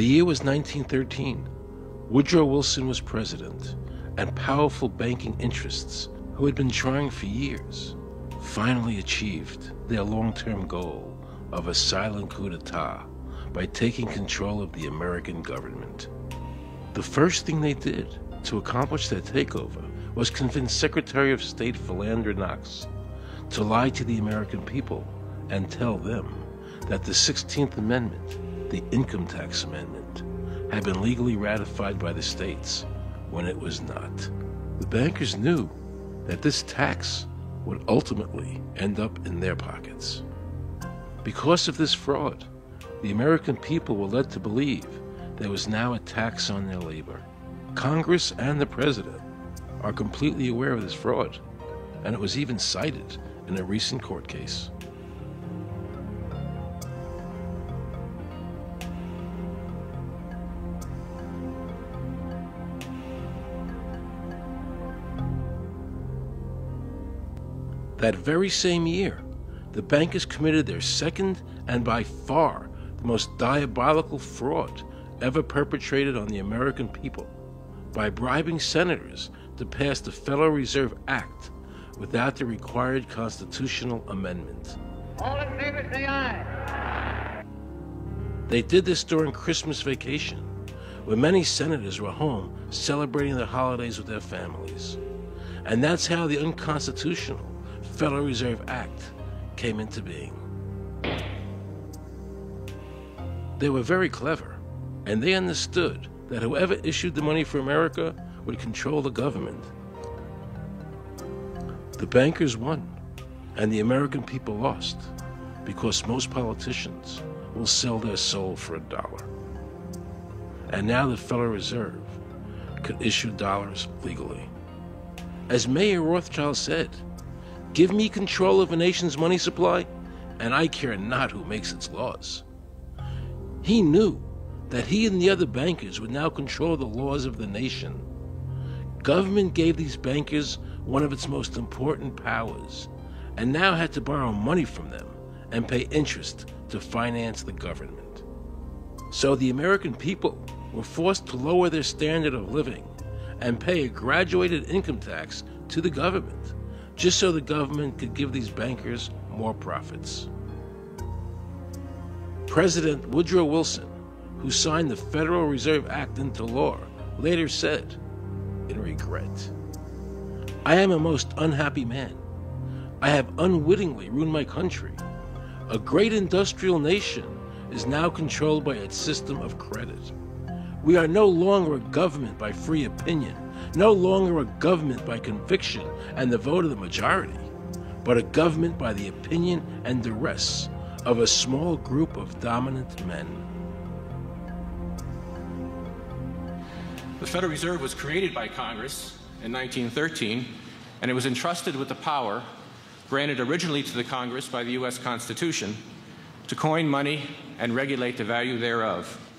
The year was 1913. Woodrow Wilson was president, and powerful banking interests, who had been trying for years, finally achieved their long term goal of a silent coup d'etat by taking control of the American government. The first thing they did to accomplish their takeover was convince Secretary of State Philander Knox to lie to the American people and tell them that the 16th Amendment, the Income Tax Amendment, had been legally ratified by the states when it was not. The bankers knew that this tax would ultimately end up in their pockets. Because of this fraud, the American people were led to believe there was now a tax on their labor. Congress and the President are completely aware of this fraud, and it was even cited in a recent court case. That very same year, the bankers committed their second and by far the most diabolical fraud ever perpetrated on the American people by bribing senators to pass the Federal Reserve Act without the required constitutional amendment. All in favor, say aye. They did this during Christmas vacation, when many senators were home celebrating the holidays with their families. And that's how the unconstitutional Federal Reserve Act came into being. They were very clever, and they understood that whoever issued the money for America would control the government. The bankers won, and the American people lost, because most politicians will sell their soul for a dollar. And now the Federal Reserve could issue dollars legally. As Mayer Rothschild said, Give me control of a nation's money supply, and I care not who makes its laws. He knew that he and the other bankers would now control the laws of the nation. Government gave these bankers one of its most important powers, and now had to borrow money from them and pay interest to finance the government. So the American people were forced to lower their standard of living and pay a graduated income tax to the government just so the government could give these bankers more profits. President Woodrow Wilson, who signed the Federal Reserve Act into law, later said, in regret, I am a most unhappy man. I have unwittingly ruined my country. A great industrial nation is now controlled by its system of credit. We are no longer a government by free opinion no longer a government by conviction and the vote of the majority, but a government by the opinion and duress of a small group of dominant men. The Federal Reserve was created by Congress in 1913, and it was entrusted with the power granted originally to the Congress by the U.S. Constitution to coin money and regulate the value thereof.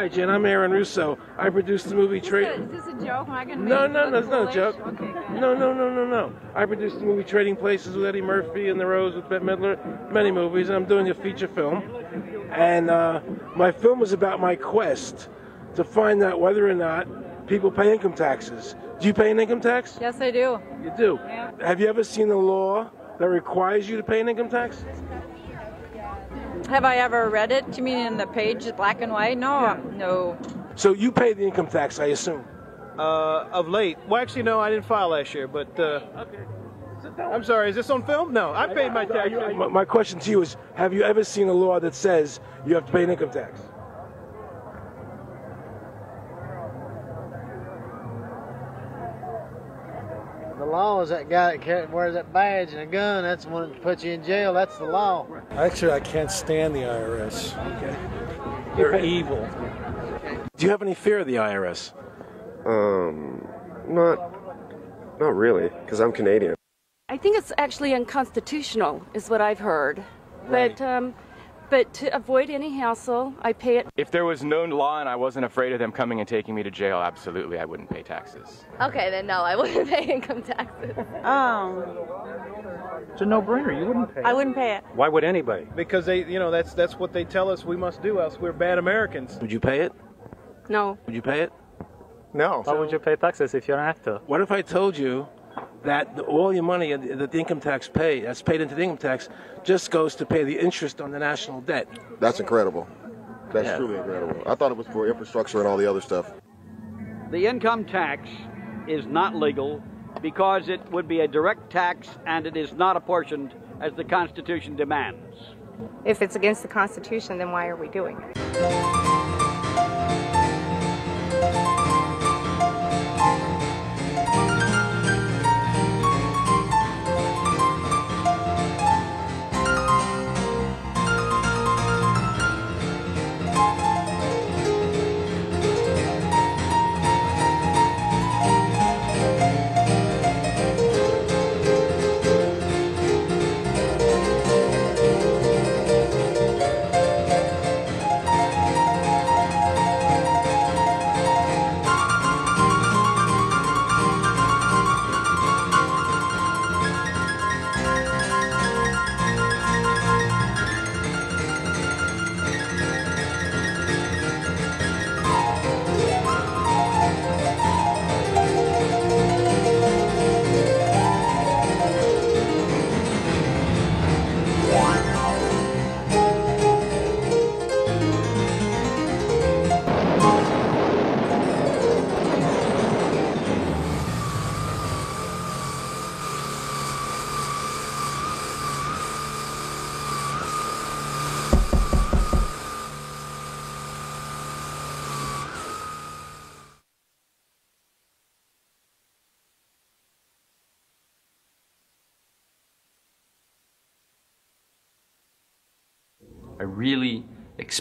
Hi, Jen. I'm Aaron Russo. I produced the movie Trading. Is, this a joke? Am I gonna No, make no, it no, it's not a joke. Okay. No, no, no, no, no. I produced the movie Trading Places with Eddie Murphy and The Rose with Bette Midler, many movies, and I'm doing a feature film. And uh, my film was about my quest to find out whether or not people pay income taxes. Do you pay an income tax? Yes, I do. You do. Yeah. Have you ever seen a law that requires you to pay an income tax? Have I ever read it? You mean in the page, black and white? No, no. So you pay the income tax, I assume. Uh, of late. Well, actually, no, I didn't file last year, but uh, I'm sorry. Is this on film? No, I paid my tax. My, my question to you is: Have you ever seen a law that says you have to pay an income tax? Law is that guy that wears that badge and a gun. That's the one that puts you in jail. That's the law. Actually, I can't stand the IRS. Okay. They're evil. Do you have any fear of the IRS? Um, not, not really, because I'm Canadian. I think it's actually unconstitutional, is what I've heard. Right. But um, but to avoid any hassle, I pay it. If there was no law and I wasn't afraid of them coming and taking me to jail, absolutely I wouldn't pay taxes. Okay, then no, I wouldn't pay income taxes. Um, It's a no-brainer. You wouldn't pay. I wouldn't pay it. Why would anybody? Because they, you know, that's that's what they tell us we must do, else we're bad Americans. Would you pay it? No. Would you pay it? No. Why would you pay taxes if you don't have to? What if I told you that the, all your money that the income tax pay, that's paid into the income tax, just goes to pay the interest on the national debt? That's incredible. That's Yeah. truly incredible. I thought it was for infrastructure and all the other stuff. The income tax is not legal because it would be a direct tax and it is not apportioned as the Constitution demands. If it's against the Constitution, then why are we doing it?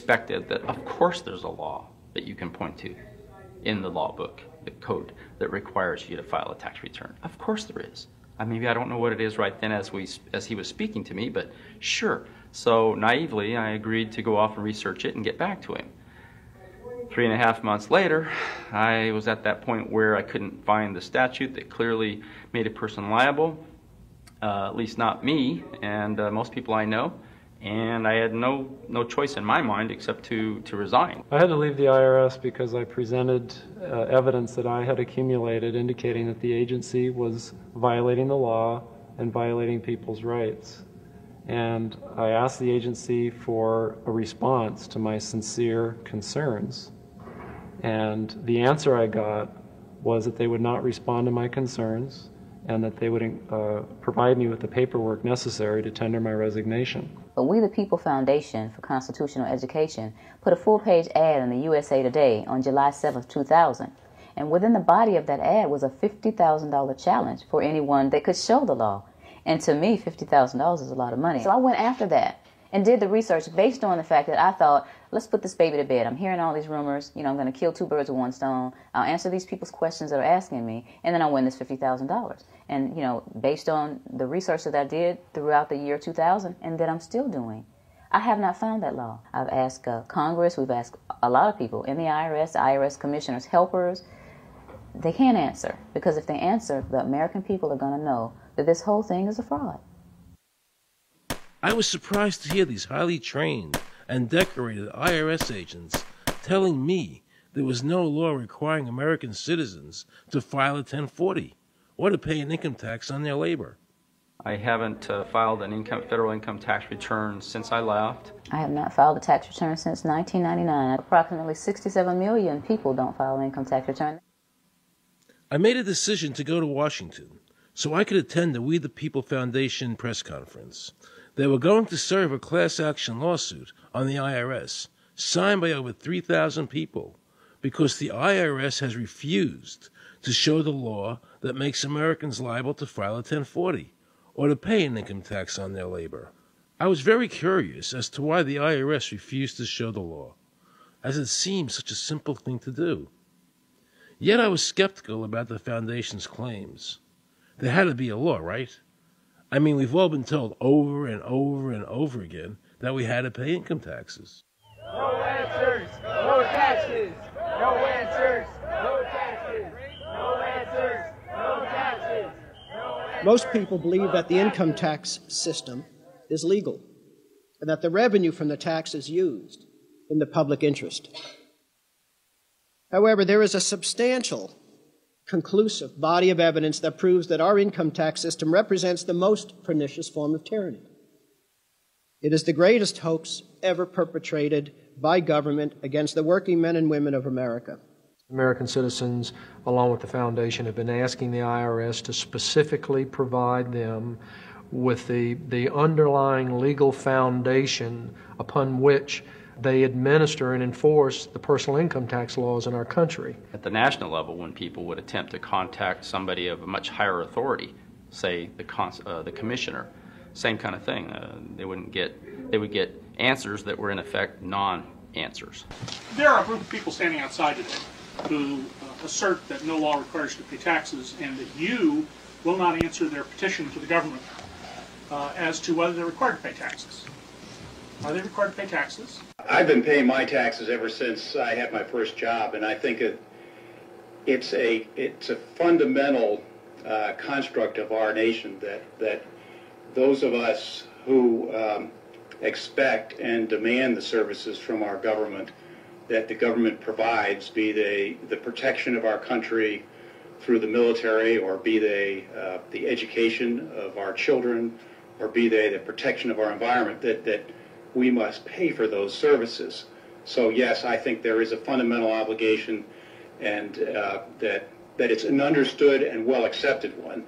That, of course, there's a law that you can point to in the law book, the code that requires you to file a tax return. Of course, there is. I maybe I don't know what it is right then as we as he was speaking to me, but sure. So naively, I agreed to go off and research it and get back to him. Three and a half months later, I was at that point where I couldn't find the statute that clearly made a person liable, uh, at least not me and uh, most people I know and I had no no choice in my mind except to to resign. I had to leave the IRS because I presented uh, evidence that I had accumulated indicating that the agency was violating the law and violating people's rights. And I asked the agency for a response to my sincere concerns. And the answer I got was that they would not respond to my concerns and that they would uh, provide me with the paperwork necessary to tender my resignation. But We the People Foundation for Constitutional Education put a full page ad in the USA Today on July 7, 2000. And within the body of that ad was a $50,000 challenge for anyone that could show the law. And to me, $50,000 is a lot of money. So I went after that and did the research based on the fact that I thought, let's put this baby to bed. I'm hearing all these rumors. You know, I'm going to kill two birds with one stone. I'll answer these people's questions that are asking me, and then I'll win this $50,000. And, you know, based on the research that I did throughout the year 2000 and that I'm still doing, I have not found that law. I've asked uh, Congress, we've asked a lot of people in the IRS, IRS commissioners, helpers. They can't answer because if they answer, the American people are going to know that this whole thing is a fraud. I was surprised to hear these highly trained and decorated IRS agents telling me there was no law requiring American citizens to file a 1040 or to pay an income tax on their labor. I haven't uh, filed an income, federal income tax return since I left. I have not filed a tax return since 1999. Approximately 67 million people don't file an income tax return. I made a decision to go to Washington so I could attend the We the People Foundation press conference. They were going to serve a class action lawsuit on the IRS, signed by over 3,000 people, because the IRS has refused to show the law that makes Americans liable to file a 1040 or to pay an income tax on their labor. I was very curious as to why the IRS refused to show the law, as it seemed such a simple thing to do. Yet I was skeptical about the Foundation's claims. There had to be a law, right? I mean, we've all been told over and over and over again that we had to pay income taxes. No answers, no taxes. No answers, no taxes. No answers, no taxes. Most people believe that the income tax system is legal and that the revenue from the tax is used in the public interest. However, there is a substantial, conclusive body of evidence that proves that our income tax system represents the most pernicious form of tyranny. It is the greatest hoax ever perpetrated by government against the working men and women of America. American citizens, along with the Foundation, have been asking the IRS to specifically provide them with the, the underlying legal foundation upon which they administer and enforce the personal income tax laws in our country. At the national level, when people would attempt to contact somebody of a much higher authority, say the, cons- uh, the commissioner, same kind of thing. Uh, they wouldn't get, they would get answers that were in effect non-answers. There are a group of people standing outside today who uh, assert that no law requires you to pay taxes and that you will not answer their petition to the government uh, as to whether they're required to pay taxes. Are they required to pay taxes? I've been paying my taxes ever since I had my first job, and I think it, it's a it's a fundamental uh, construct of our nation that that those of us who um, expect and demand the services from our government that the government provides, be they the protection of our country through the military, or be they uh, the education of our children, or be they the protection of our environment, that, that we must pay for those services. So yes, I think there is a fundamental obligation and uh, that, that it's an understood and well accepted one.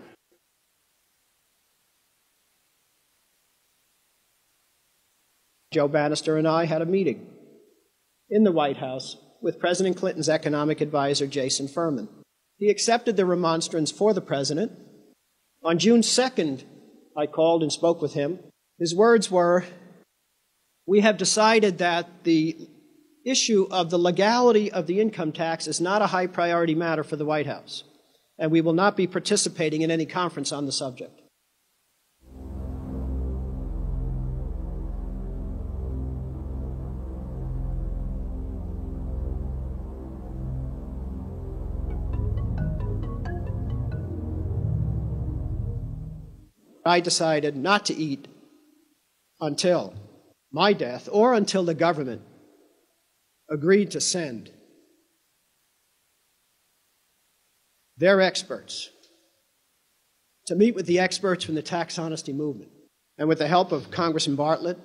Joe Banister and I had a meeting in the White House with President Clinton's economic advisor, Jason Furman. He accepted the remonstrance for the president. On June 2nd, I called and spoke with him. His words were We have decided that the issue of the legality of the income tax is not a high priority matter for the White House, and we will not be participating in any conference on the subject. I decided not to eat until my death or until the government agreed to send their experts to meet with the experts from the tax honesty movement. And with the help of Congressman Bartlett,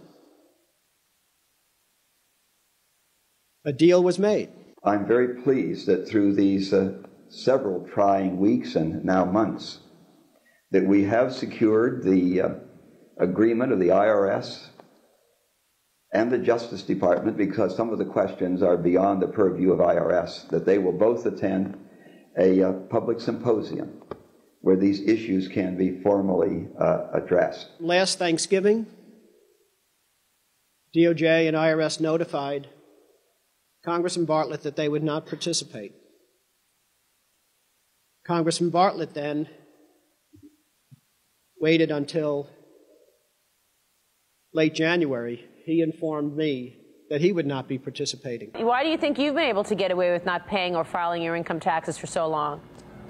a deal was made. I'm very pleased that through these uh, several trying weeks and now months, that we have secured the uh, agreement of the IRS and the Justice Department because some of the questions are beyond the purview of IRS, that they will both attend a uh, public symposium where these issues can be formally uh, addressed. Last Thanksgiving, DOJ and IRS notified Congressman Bartlett that they would not participate. Congressman Bartlett then waited until late January. He informed me that he would not be participating. Why do you think you've been able to get away with not paying or filing your income taxes for so long?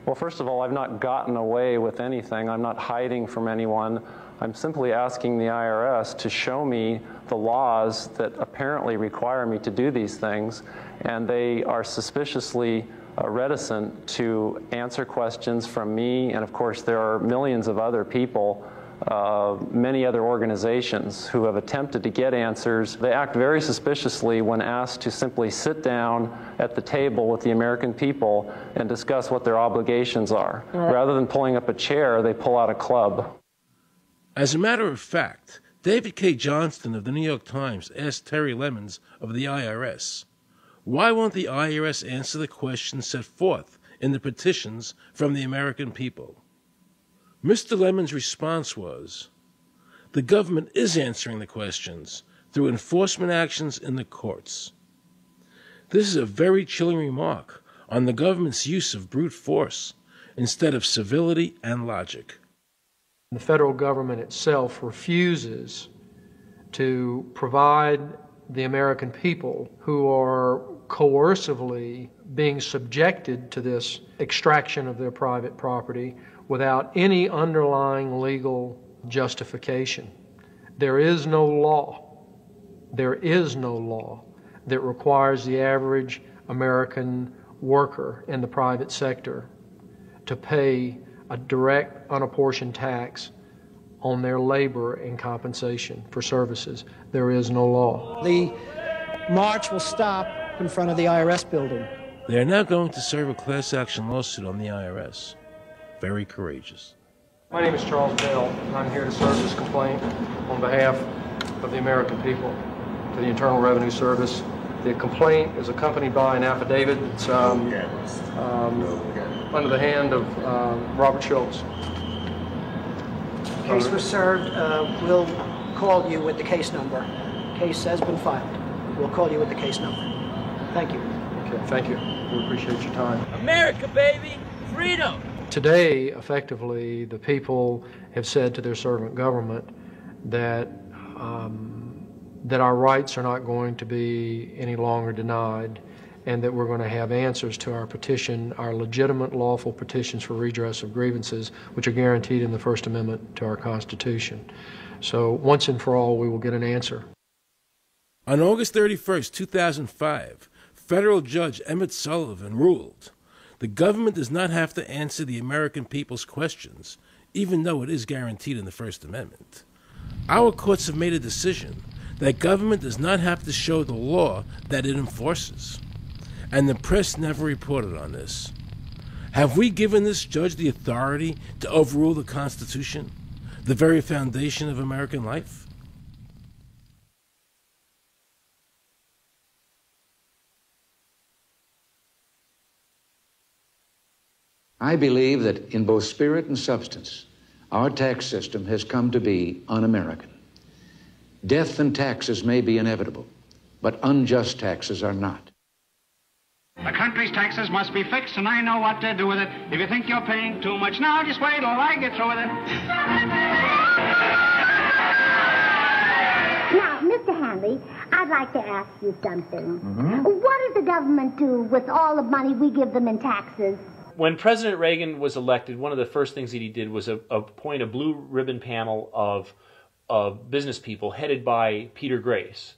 Well, first of all, I've not gotten away with anything. I'm not hiding from anyone. I'm simply asking the IRS to show me the laws that apparently require me to do these things, and they are suspiciously uh, reticent to answer questions from me, and of course, there are millions of other people. Uh, many other organizations who have attempted to get answers. They act very suspiciously when asked to simply sit down at the table with the American people and discuss what their obligations are. Right. Rather than pulling up a chair, they pull out a club. As a matter of fact, David Cay Johnston of the New York Times asked Terry Lemons of the IRS why won't the IRS answer the questions set forth in the petitions from the American people. Mr. Lemon's response was the government is answering the questions through enforcement actions in the courts. This is a very chilling remark on the government's use of brute force instead of civility and logic. The federal government itself refuses to provide the American people who are coercively being subjected to this extraction of their private property without any underlying legal justification. There is no law, there is no law that requires the average American worker in the private sector to pay a direct unapportioned tax on their labor and compensation for services. There is no law. The march will stop in front of the IRS building. They are now going to serve a class action lawsuit on the IRS. Very courageous. My name is Charles Bell, and I'm here to serve this complaint on behalf of the American people to the Internal Revenue Service. The complaint is accompanied by an affidavit that's um, um, under the hand of um, Robert Schulz. Case was served. Uh, we'll call you with the case number. Case has been filed. We'll call you with the case number. Thank you. Okay, thank you. We appreciate your time. America, baby! Freedom! Today, effectively, the people have said to their servant government that um, that our rights are not going to be any longer denied, and that we're going to have answers to our petition, our legitimate, lawful petitions for redress of grievances, which are guaranteed in the First Amendment to our Constitution. So, once and for all, we will get an answer. On August 31st, 2005, federal judge Emmett Sullivan ruled the government does not have to answer the American people's questions, even though it is guaranteed in the First Amendment. Our courts have made a decision that government does not have to show the law that it enforces. And the press never reported on this. Have we given this judge the authority to overrule the Constitution, the very foundation of American life? I believe that in both spirit and substance, our tax system has come to be un American. Death and taxes may be inevitable, but unjust taxes are not. The country's taxes must be fixed, and I know what to do with it. If you think you're paying too much now, just wait till I get through with it. Now, Mr. Hanley, I'd like to ask you something. Mhm. What does the government do with all the money we give them in taxes? When President Reagan was elected, one of the first things that he did was a, appoint a blue ribbon panel of, of business people headed by Peter Grace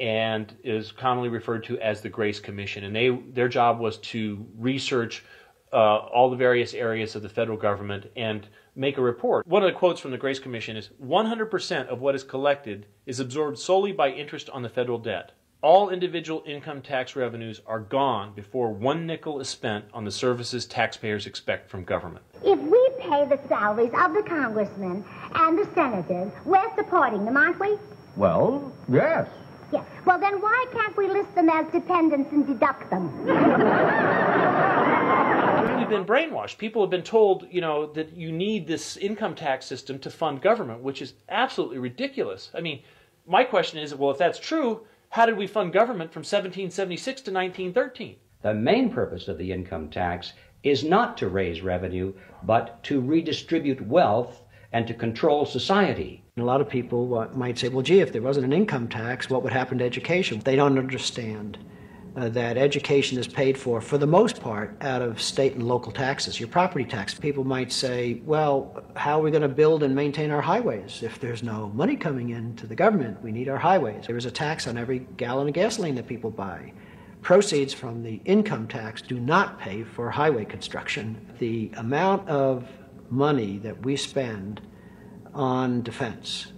and is commonly referred to as the Grace Commission. And they their job was to research uh, all the various areas of the federal government and make a report. One of the quotes from the Grace Commission is 100% of what is collected is absorbed solely by interest on the federal debt. All individual income tax revenues are gone before one nickel is spent on the services taxpayers expect from government. If we pay the salaries of the congressmen and the senators, we're supporting them, aren't we? Well, yes. Yeah. Well, then why can't we list them as dependents and deduct them? We've been brainwashed. People have been told, you know, that you need this income tax system to fund government, which is absolutely ridiculous. I mean, my question is, well, if that's true, how did we fund government from 1776 to 1913? The main purpose of the income tax is not to raise revenue, but to redistribute wealth and to control society. A lot of people might say, well, gee, if there wasn't an income tax, what would happen to education? They don't understand uh, that education is paid for, for the most part, out of state and local taxes, your property tax. People might say, well, how are we going to build and maintain our highways if there's no money coming into the government? We need our highways. There is a tax on every gallon of gasoline that people buy. Proceeds from the income tax do not pay for highway construction. The amount of money that we spend on defense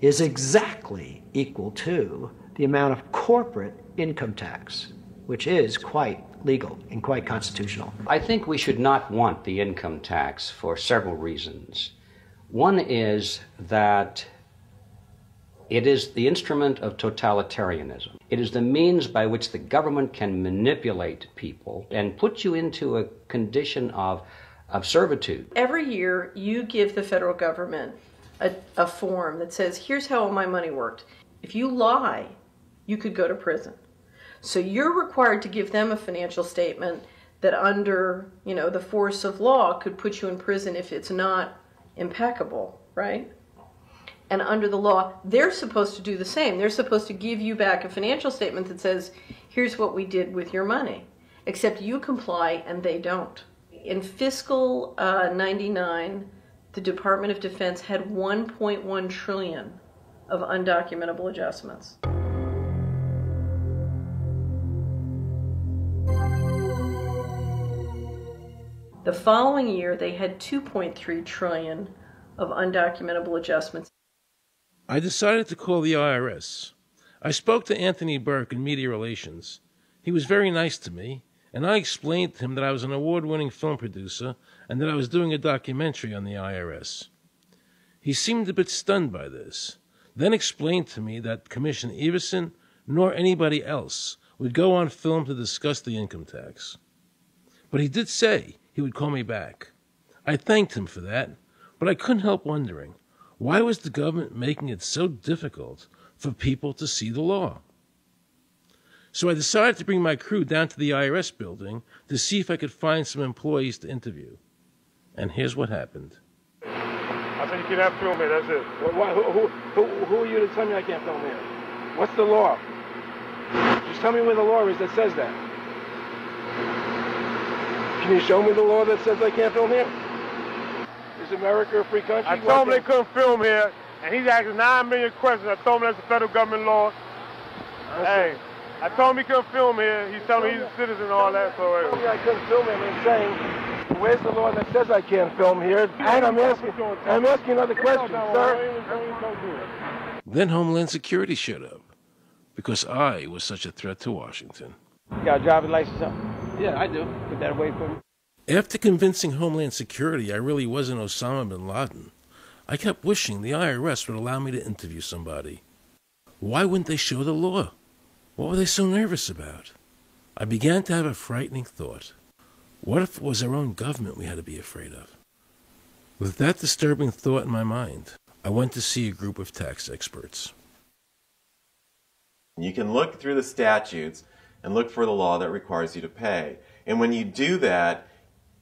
is exactly equal to the amount of corporate income tax, which is quite legal and quite constitutional. I think we should not want the income tax for several reasons. One is that It is the instrument of totalitarianism. It is the means by which the government can manipulate people and put you into a condition of, of servitude. Every year, you give the federal government a, a form that says, here's how all my money worked. If you lie, you could go to prison. So you're required to give them a financial statement that under, you know, the force of law could put you in prison if it's not impeccable, right? And under the law, they're supposed to do the same. They're supposed to give you back a financial statement that says, here's what we did with your money. Except you comply and they don't. In fiscal uh, 99, the Department of Defense had 1.1 trillion of undocumentable adjustments. The following year, they had 2.3 trillion of undocumentable adjustments. I decided to call the IRS. I spoke to Anthony Burke in media relations. He was very nice to me, and I explained to him that I was an award winning film producer and that I was doing a documentary on the IRS. He seemed a bit stunned by this, then explained to me that Commissioner Everson nor anybody else would go on film to discuss the income tax. But he did say he would call me back. I thanked him for that, but I couldn't help wondering why was the government making it so difficult for people to see the law? So I decided to bring my crew down to the IRS building to see if I could find some employees to interview. And here's what happened. I said you cannot film here, that's it. who, who, who, who are you to tell me I can't film here? What's the law? Just tell me where the law is that says that. Can you show me the law that says I can't film here? Is America a free country? I told him they couldn't film here, and he's asking nine million questions. I told him that's a federal government law. Hey, I told him he couldn't film here. He's telling me he's a citizen and all that. So hey. I couldn't film him. I'm saying, where's the law that says I can't film here? And I'm asking, I'm asking another question, sir. Then Homeland Security showed up because I was such a threat to Washington. You got a driver's license up? Yeah, I do. Put that away for me. After convincing Homeland Security I really wasn't Osama bin Laden, I kept wishing the IRS would allow me to interview somebody. Why wouldn't they show the law? What were they so nervous about? I began to have a frightening thought. What if it was our own government we had to be afraid of? With that disturbing thought in my mind, I went to see a group of tax experts. You can look through the statutes and look for the law that requires you to pay. And when you do that,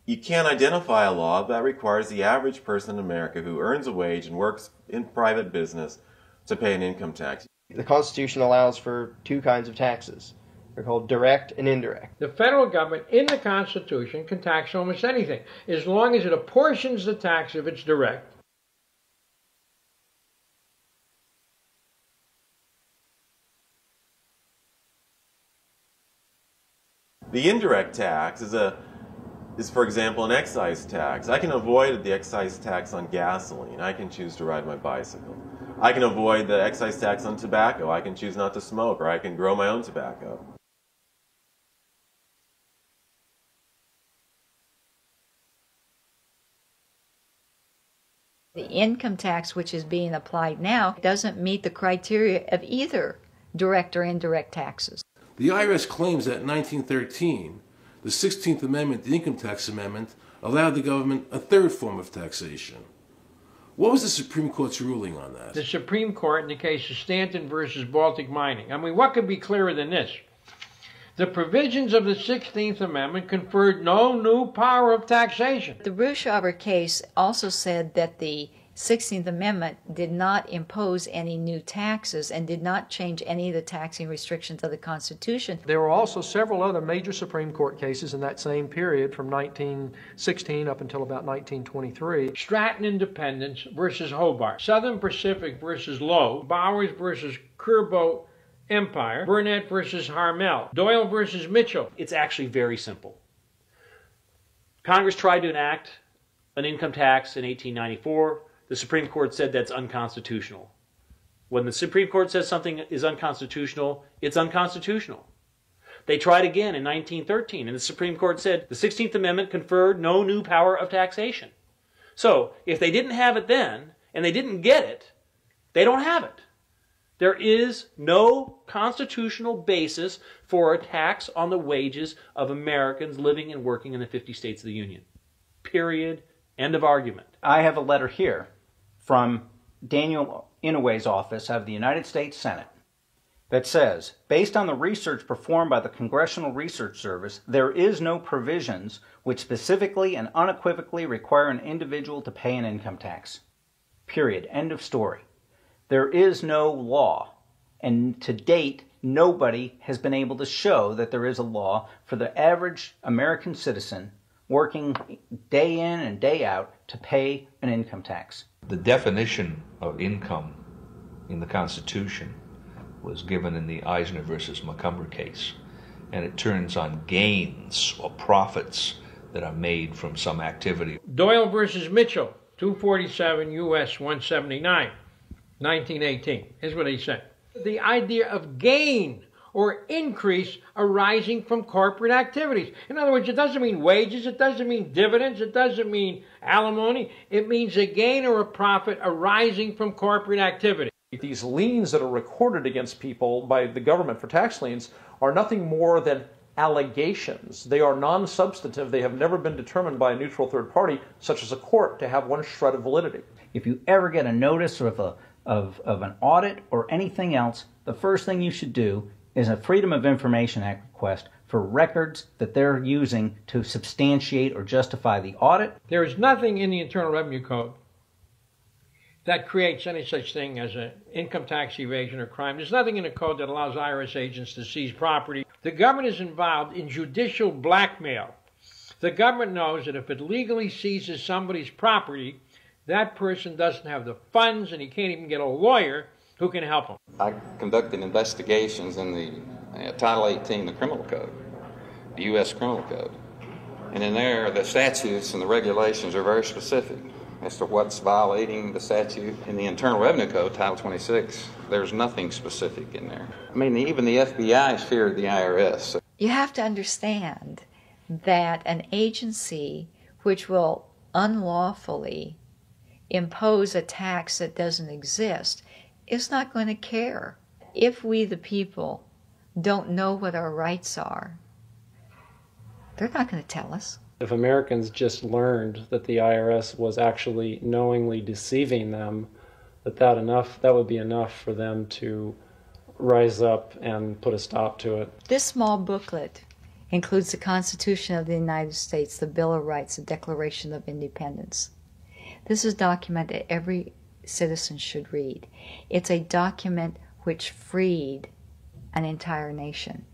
you can't identify a law that requires the average person in America who earns a wage and works in private business to pay an income tax. The Constitution allows for two kinds of taxes. They're called direct and indirect. The federal government in the Constitution can tax almost anything as long as it apportions the tax if it's direct. The indirect tax is a is for example an excise tax. I can avoid the excise tax on gasoline. I can choose to ride my bicycle. I can avoid the excise tax on tobacco. I can choose not to smoke or I can grow my own tobacco. The income tax which is being applied now doesn't meet the criteria of either direct or indirect taxes. The IRS claims that in 1913, the 16th Amendment, the Income Tax Amendment, allowed the government a third form of taxation. What was the Supreme Court's ruling on that? The Supreme Court in the case of Stanton versus Baltic Mining. I mean, what could be clearer than this? The provisions of the 16th Amendment conferred no new power of taxation. The Brushaber case also said that the 16th Amendment did not impose any new taxes and did not change any of the taxing restrictions of the Constitution. There were also several other major Supreme Court cases in that same period from 1916 up until about 1923. Stratton Independence versus Howbert, Southern Pacific versus Lowe, Bowers versus Curbo Empire, Burnet versus Harmel, Doyle versus Mitchell. It's actually very simple. Congress tried to enact an income tax in 1894 the Supreme Court said that's unconstitutional. When the Supreme Court says something is unconstitutional, it's unconstitutional. They tried again in 1913, and the Supreme Court said the 16th Amendment conferred no new power of taxation. So, if they didn't have it then, and they didn't get it, they don't have it. There is no constitutional basis for a tax on the wages of Americans living and working in the 50 states of the Union. Period. End of argument. I have a letter here from Daniel Inouye's office of the United States Senate that says, based on the research performed by the Congressional Research Service, there is no provisions which specifically and unequivocally require an individual to pay an income tax. Period. End of story. There is no law, and to date, nobody has been able to show that there is a law for the average American citizen working day in and day out to pay an income tax. The definition of income in the Constitution was given in the Eisner versus Macomber case, and it turns on gains or profits that are made from some activity. Doyle versus Mitchell, 247 U.S. 179, 1918. Here's what he said The idea of gain or increase arising from corporate activities. In other words, it doesn't mean wages, it doesn't mean dividends, it doesn't mean alimony. It means a gain or a profit arising from corporate activity. These liens that are recorded against people by the government for tax liens are nothing more than allegations. They are non substantive. They have never been determined by a neutral third party, such as a court, to have one shred of validity. If you ever get a notice of, a, of, of an audit or anything else, the first thing you should do is a Freedom of Information Act request for records that they're using to substantiate or justify the audit. There is nothing in the Internal Revenue Code that creates any such thing as an income tax evasion or crime. There's nothing in the code that allows IRS agents to seize property. The government is involved in judicial blackmail. The government knows that if it legally seizes somebody's property, that person doesn't have the funds and he can't even get a lawyer who can help him. I conducted investigations in the uh, Title 18, the Criminal Code, the U.S. Criminal Code. And in there, the statutes and the regulations are very specific as to what's violating the statute in the Internal Revenue Code, Title 26. There's nothing specific in there. I mean, even the FBI is feared the IRS. You have to understand that an agency which will unlawfully impose a tax that doesn't exist is not going to care. If we, the people, don't know what our rights are, they're not going to tell us. If Americans just learned that the IRS was actually knowingly deceiving them, that that enough that would be enough for them to rise up and put a stop to it. This small booklet includes the Constitution of the United States, the Bill of Rights, the Declaration of Independence. This is documented document every citizens should read. It's a document which freed an entire nation.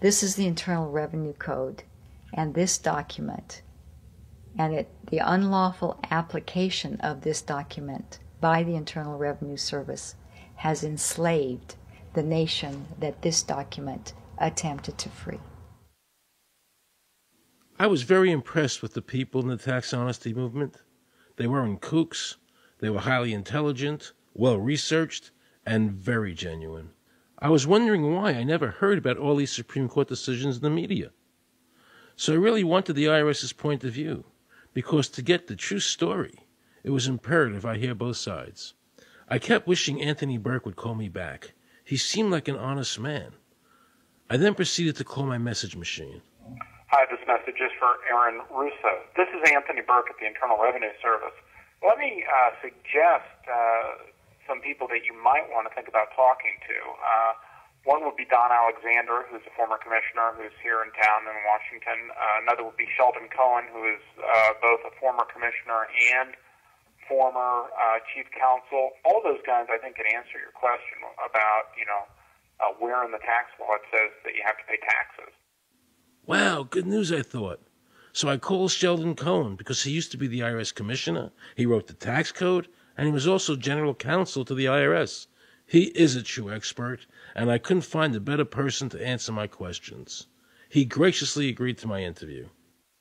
This is the Internal Revenue Code, and this document, and it, the unlawful application of this document by the Internal Revenue Service has enslaved the nation that this document attempted to free. I was very impressed with the people in the tax honesty movement. They weren't kooks. They were highly intelligent, well researched, and very genuine. I was wondering why I never heard about all these Supreme Court decisions in the media. So I really wanted the IRS's point of view, because to get the true story, it was imperative I hear both sides. I kept wishing Anthony Burke would call me back. He seemed like an honest man. I then proceeded to call my message machine. Hi, this message is for Aaron Russo. This is Anthony Burke at the Internal Revenue Service. Let me uh, suggest uh, some people that you might want to think about talking to. Uh, one would be Don Alexander, who's a former commissioner who's here in town in Washington. Uh, another would be Sheldon Cohen, who is uh, both a former commissioner and former uh, chief counsel. All those guys, I think, can answer your question about, you know, uh, where in the tax law it says that you have to pay taxes. Wow, good news, I thought. So I called Sheldon Cohen because he used to be the IRS commissioner. He wrote the tax code, and he was also general counsel to the IRS. He is a true expert, and I couldn't find a better person to answer my questions. He graciously agreed to my interview.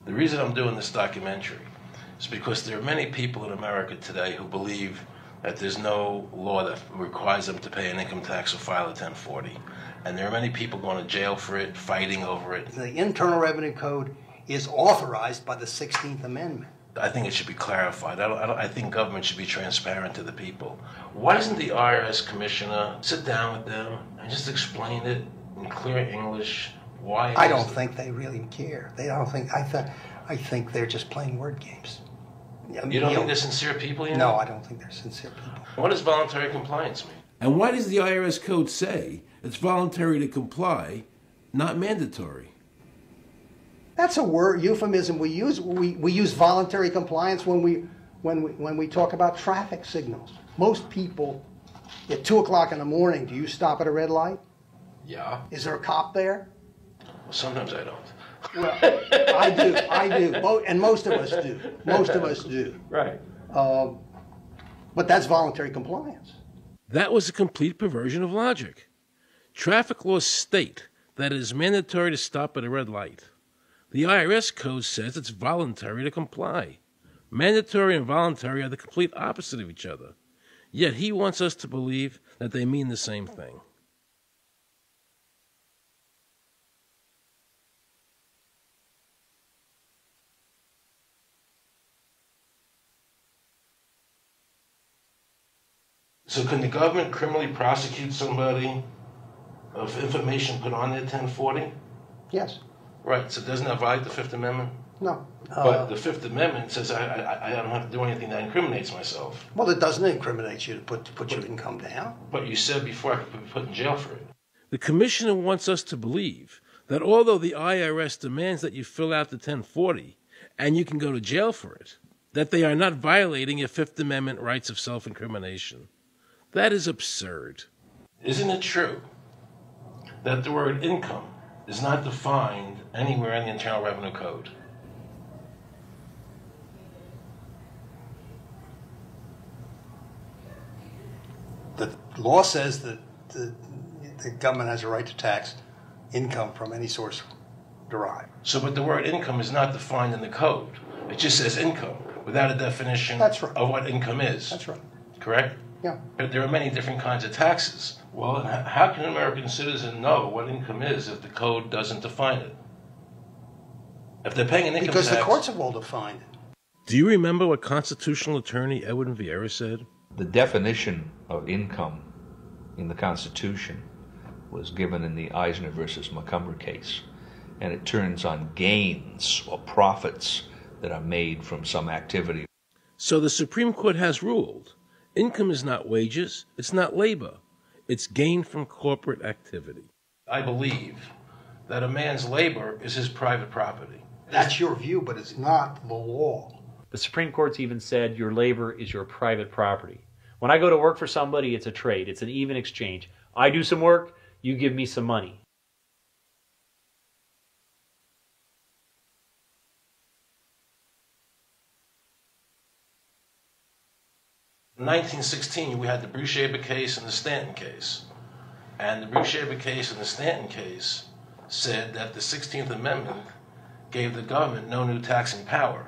The reason I'm doing this documentary is because there are many people in America today who believe that there's no law that requires them to pay an income tax or file a 1040. And there are many people going to jail for it, fighting over it. The Internal Revenue Code is authorized by the 16th Amendment. I think it should be clarified. I, don't, I, don't, I think government should be transparent to the people. Why doesn't the IRS commissioner sit down with them and just explain it in clear English? Why? I don't think they really care. They don't think. I think. I think they're just playing word games. You don't you think know, they're sincere people? You know? No, I don't think they're sincere people. What does voluntary compliance mean? And why does the IRS code say it's voluntary to comply, not mandatory? That's a word euphemism we use. We, we use voluntary compliance when we when we when we talk about traffic signals. Most people at two o'clock in the morning, do you stop at a red light? Yeah. Is there a cop there? Well, sometimes I don't. Well, I do. I do. And most of us do. Most of us do. Right. Um, but that's voluntary compliance. That was a complete perversion of logic. Traffic laws state that it is mandatory to stop at a red light. The IRS code says it's voluntary to comply. Mandatory and voluntary are the complete opposite of each other. Yet he wants us to believe that they mean the same thing. So can the government criminally prosecute somebody of information put on their 1040? Yes. Right. So doesn't that violate the Fifth Amendment? No. Uh, but the Fifth Amendment says I, I, I, don't have to do anything that incriminates myself. Well, it doesn't incriminate you to put, to put your income down. But you said before I could be put in jail for it. The commissioner wants us to believe that although the IRS demands that you fill out the 1040 and you can go to jail for it, that they are not violating your Fifth Amendment rights of self incrimination. That is absurd. Isn't it true that the word income is not defined anywhere in the Internal Revenue Code? The law says that the, the government has a right to tax income from any source derived. So, but the word income is not defined in the code. It just says income without a definition That's right. of what income is. That's right. Correct? Yeah. There are many different kinds of taxes. Well, how can an American citizen know what income is if the code doesn't define it? If they're paying an income because tax. Because the courts have all defined it. Do you remember what constitutional attorney Edwin Vieira said? The definition of income in the Constitution was given in the Eisner versus Macomber case, and it turns on gains or profits that are made from some activity. So the Supreme Court has ruled Income is not wages, it's not labor, it's gain from corporate activity. I believe that a man's labor is his private property. That's your view, but it's not the law. The Supreme Court's even said your labor is your private property. When I go to work for somebody, it's a trade, it's an even exchange. I do some work, you give me some money. 1916, we had the Bruce case and the Stanton case. And the Bruce case and the Stanton case said that the 16th Amendment gave the government no new taxing power.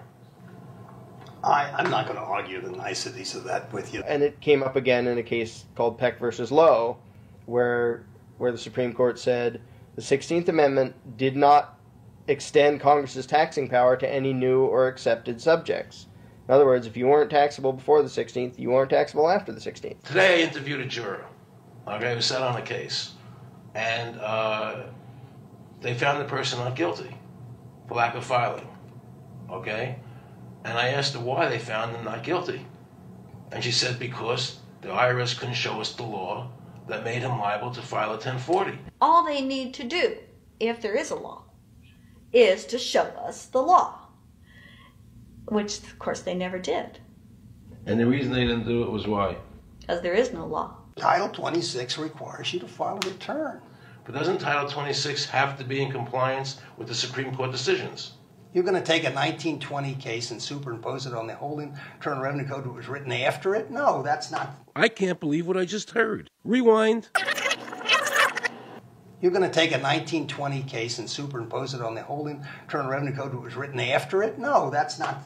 I, I'm not going to argue the niceties of that with you. And it came up again in a case called Peck versus Lowe, where where the Supreme Court said the 16th Amendment did not extend Congress's taxing power to any new or accepted subjects. In other words, if you weren't taxable before the 16th, you weren't taxable after the 16th. Today I interviewed a juror, okay, who sat on a case, and uh, they found the person not guilty for lack of filing, okay? And I asked her why they found him not guilty. And she said because the IRS couldn't show us the law that made him liable to file a 1040. All they need to do, if there is a law, is to show us the law which of course they never did. And the reason they didn't do it was why? Because there is no law. Title 26 requires you to file a return. But doesn't Title 26 have to be in compliance with the Supreme Court decisions? You're going to take a 1920 case and superimpose it on the whole Internal Revenue Code that was written after it? No, that's not. I can't believe what I just heard. Rewind. You're going to take a 1920 case and superimpose it on the whole Internal Revenue Code that was written after it? No, that's not.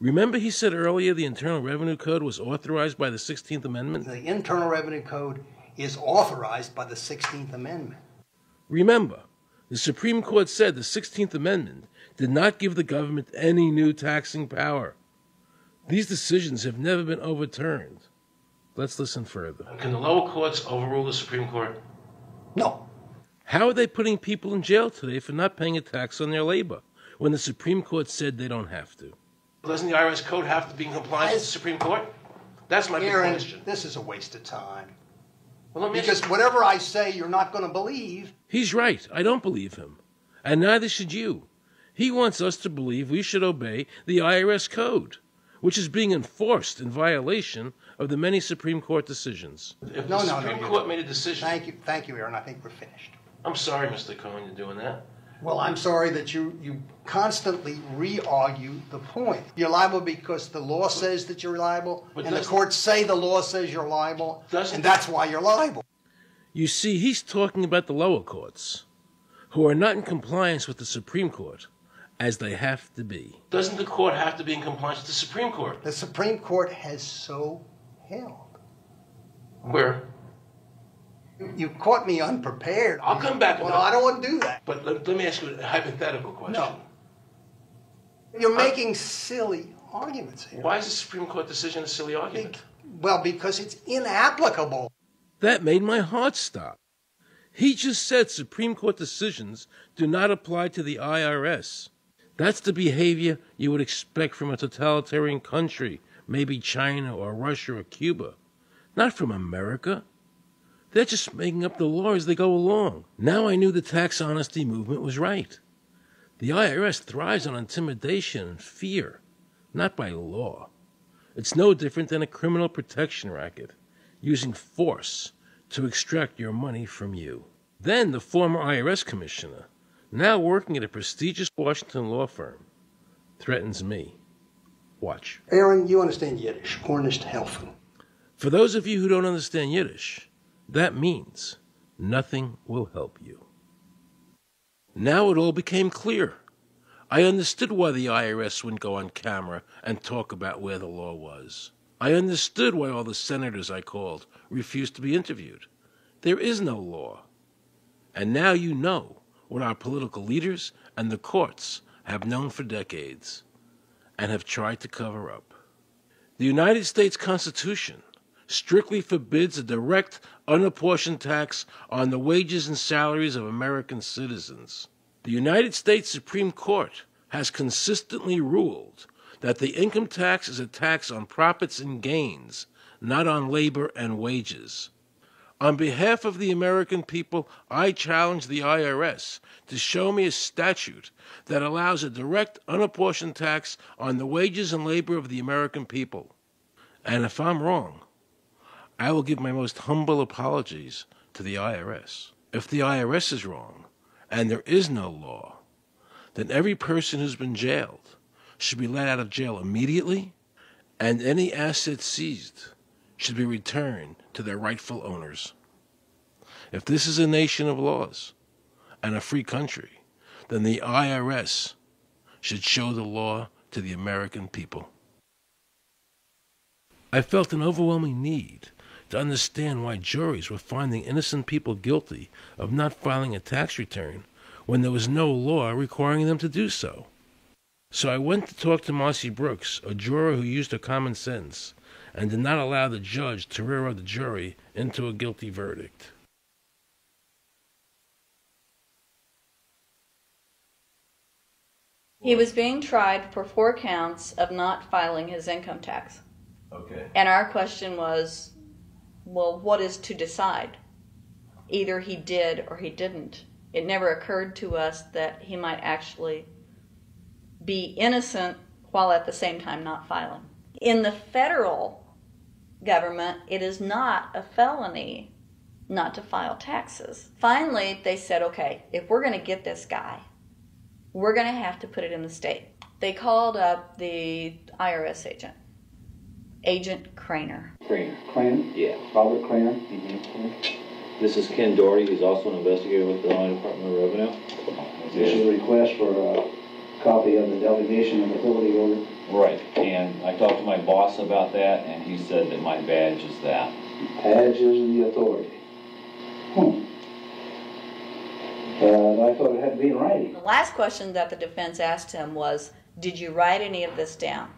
Remember, he said earlier the Internal Revenue Code was authorized by the 16th Amendment? The Internal Revenue Code is authorized by the 16th Amendment. Remember, the Supreme Court said the 16th Amendment did not give the government any new taxing power. These decisions have never been overturned. Let's listen further. Can the lower courts overrule the Supreme Court? No. How are they putting people in jail today for not paying a tax on their labor when the Supreme Court said they don't have to? Doesn't the IRS code have to be in compliance with the Supreme Court? That's my big question. this is a waste of time. Well, let me because ask- whatever I say, you're not going to believe. He's right. I don't believe him. And neither should you. He wants us to believe we should obey the IRS code, which is being enforced in violation of the many Supreme Court decisions. If no, the no, Supreme no. Court made a decision. Thank you, thank you, Aaron. I think we're finished. I'm sorry, Mr. Cohen, you're doing that. Well, I'm sorry that you, you constantly re-argue the point. You're liable because the law says that you're liable, But and the courts say the law says you're liable, and that's why you're liable. You see, he's talking about the lower courts, who are not in compliance with the Supreme Court, as they have to be. Doesn't the court have to be in compliance with the Supreme Court? The Supreme Court has so held. Where? You- You caught me unprepared. I'll come back. Well, I don't want to do that. But let, let me ask you a hypothetical question. No. You're uh, making silly arguments here. Why is the Supreme Court decision a silly argument? Well, because it's inapplicable. That made my heart stop. He just said Supreme Court decisions do not apply to the IRS. That's the behavior you would expect from a totalitarian country, maybe China or Russia or Cuba, not from America. They're just making up the law as they go along. Now I knew the tax honesty movement was right. The IRS thrives on intimidation and fear, not by law. It's no different than a criminal protection racket using force to extract your money from you. Then the former IRS commissioner, now working at a prestigious Washington law firm, threatens me. Watch. Aaron, you understand Yiddish. Gornisht helfen. For those of you who don't understand Yiddish, that means nothing will help you. Now it all became clear. I understood why the IRS wouldn't go on camera and talk about where the law was. I understood why all the senators I called refused to be interviewed. There is no law. And now you know what our political leaders and the courts have known for decades and have tried to cover up. The United States Constitution strictly forbids a direct, unapportioned tax on the wages and salaries of American citizens. The United States Supreme Court has consistently ruled that the income tax is a tax on profits and gains, not on labor and wages. On behalf of the American people, I challenge the IRS to show me a statute that allows a direct, unapportioned tax on the wages and labor of the American people. And if I'm wrong, I will give my most humble apologies to the IRS. If the IRS is wrong, and there is no law, then every person who's been jailed should be let out of jail immediately, and any assets seized should be returned to their rightful owners. If this is a nation of laws and a free country, then the IRS should show the law to the American people. I felt an overwhelming need to understand why juries were finding innocent people guilty of not filing a tax return when there was no law requiring them to do so. So I went to talk to Marcy Brooks, a juror who used her common sense and did not allow the judge to railroad the jury into a guilty verdict. He was being tried for four counts of not filing his income tax. Okay. And our question was, well, what is to decide? Either he did or he didn't. It never occurred to us that he might actually be innocent while at the same time not filing. In the federal government, it is not a felony not to file taxes. Finally, they said, okay, if we're going to get this guy, we're going to have to put it in the state. They called up the IRS agent, Agent Craner. Craner. Craner? Yeah. Robert Craner? Mm-hmm. This is Ken Doherty. He's also an investigator with the Illinois Department of Revenue. This is a request for a copy of the delegation of authority order. Right, and I talked to my boss about that, and he said that my badge is that. Badge is the authority. Hmm. Uh, I thought it had to be in writing. The last question that the defense asked him was, Did you write any of this down?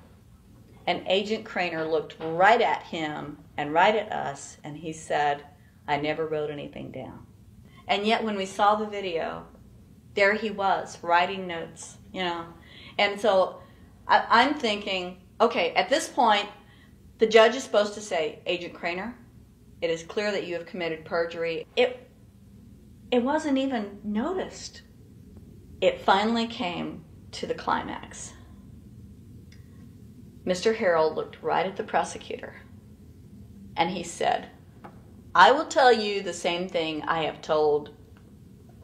And Agent Craner looked right at him and right at us, and he said, I never wrote anything down. And yet, when we saw the video, there he was writing notes, you know. And so I, I'm thinking, okay, at this point, the judge is supposed to say, Agent Craner, it is clear that you have committed perjury. It, it wasn't even noticed. It finally came to the climax. Mr. Harrell looked right at the prosecutor and he said, I will tell you the same thing I have told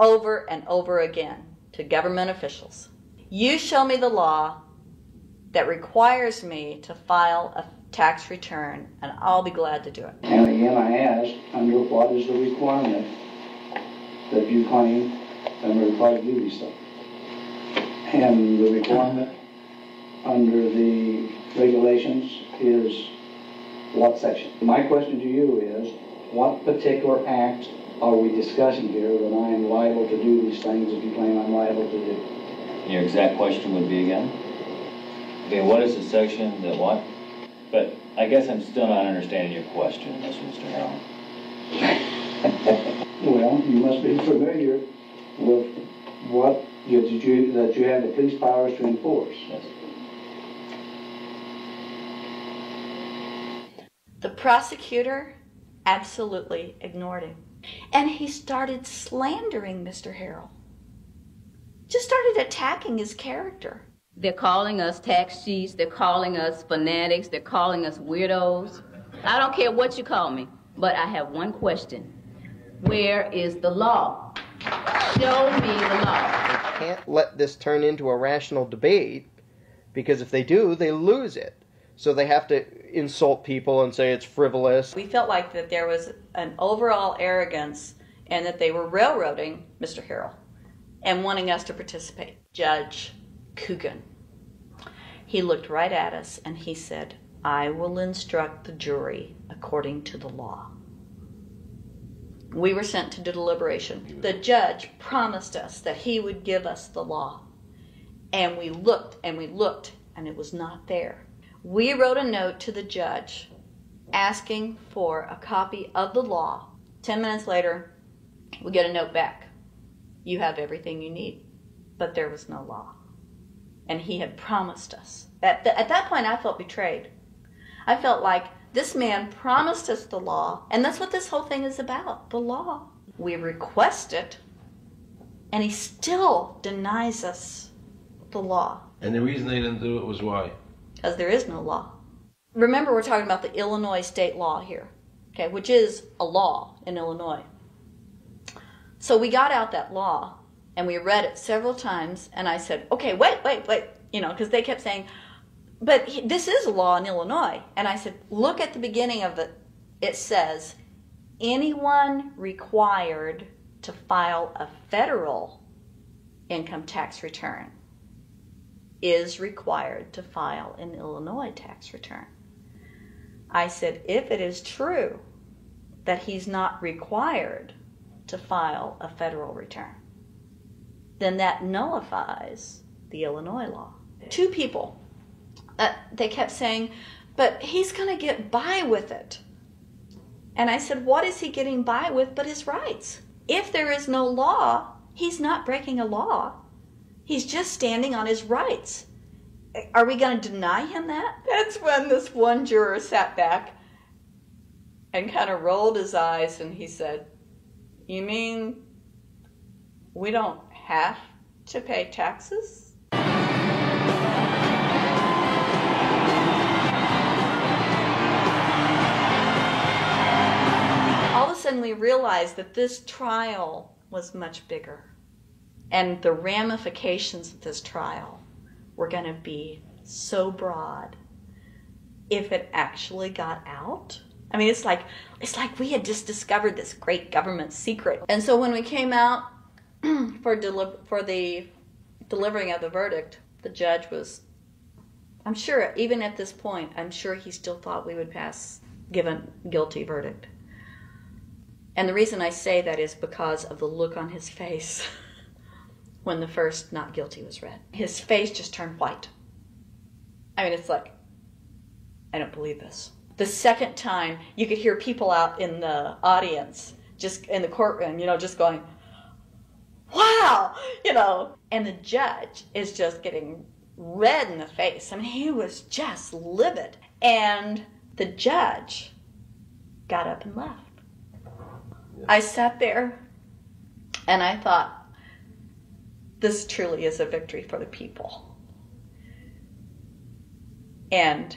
over and over again to government officials. You show me the law that requires me to file a tax return, and I'll be glad to do it. And again, I ask, under what is the requirement that you claim I'm required to do these? And the requirement under the regulations is what section? My question to you is, what particular act are we discussing here that I am liable to do these things that you claim I'm liable to do? Your exact question would be again? Okay, what is the section that what? But I guess I'm still not understanding your question, Mr. Harrell. Well, you must be familiar with what you, that you, that you have the police powers to enforce. Yes. The prosecutor absolutely ignored him. And he started slandering Mr. Harrell. Just started attacking his character. They're calling us tax cheats, they're calling us fanatics, they're calling us weirdos. I don't care what you call me, but I have one question. Where is the law? Show me the law. They Can't let this turn into a rational debate because if they do, they lose it. So they have to insult people and say it's frivolous. We felt like that there was an overall arrogance and that they were railroading Mr. Harrell and wanting us to participate. Judge Coogan. He looked right at us and he said, I will instruct the jury according to the law. We were sent to deliberation. The judge promised us that he would give us the law. And we looked and we looked and it was not there. We wrote a note to the judge asking for a copy of the law. Ten minutes later, we get a note back. You have everything you need. But there was no law. And he had promised us. At, the, at that point, I felt betrayed. I felt like this man promised us the law, and that's what this whole thing is about the law. We request it, and he still denies us the law And the reason they didn't do it was why? Because there is no law. Remember, we're talking about the Illinois state law here, okay, which is a law in Illinois. So we got out that law and we read it several times, and I said, okay, wait, wait, wait, you know, because they kept saying, but this is a law in Illinois. And I said, look at the beginning of it. It says, anyone required to file a federal income tax return is required to file an Illinois tax return. I said, if it is true that he's not required to file a federal return, then that nullifies the Illinois law. Two people, uh, they kept saying, but he's going to get by with it. And I said, what is he getting by with but his rights? If there is no law, he's not breaking a law. He's just standing on his rights. Are we going to deny him that? That's when this one juror sat back and kind of rolled his eyes and he said, You mean we don't have to pay taxes? All of a sudden, we realized that this trial was much bigger. And the ramifications of this trial were going to be so broad if it actually got out. I mean, it's like it's like we had just discovered this great government secret. And so when we came out for deli- for the delivering of the verdict, the judge was I'm sure even at this point, I'm sure he still thought we would pass given guilty verdict. And the reason I say that is because of the look on his face when the first not guilty was read. His face just turned white. I mean, it's like, I don't believe this. The second time, you could hear people out in the audience, just in the courtroom, you know, just going, wow, you know, and the judge is just getting red in the face. I mean, he was just livid. And the judge got up and left. I sat there and I thought, this truly is a victory for the people. And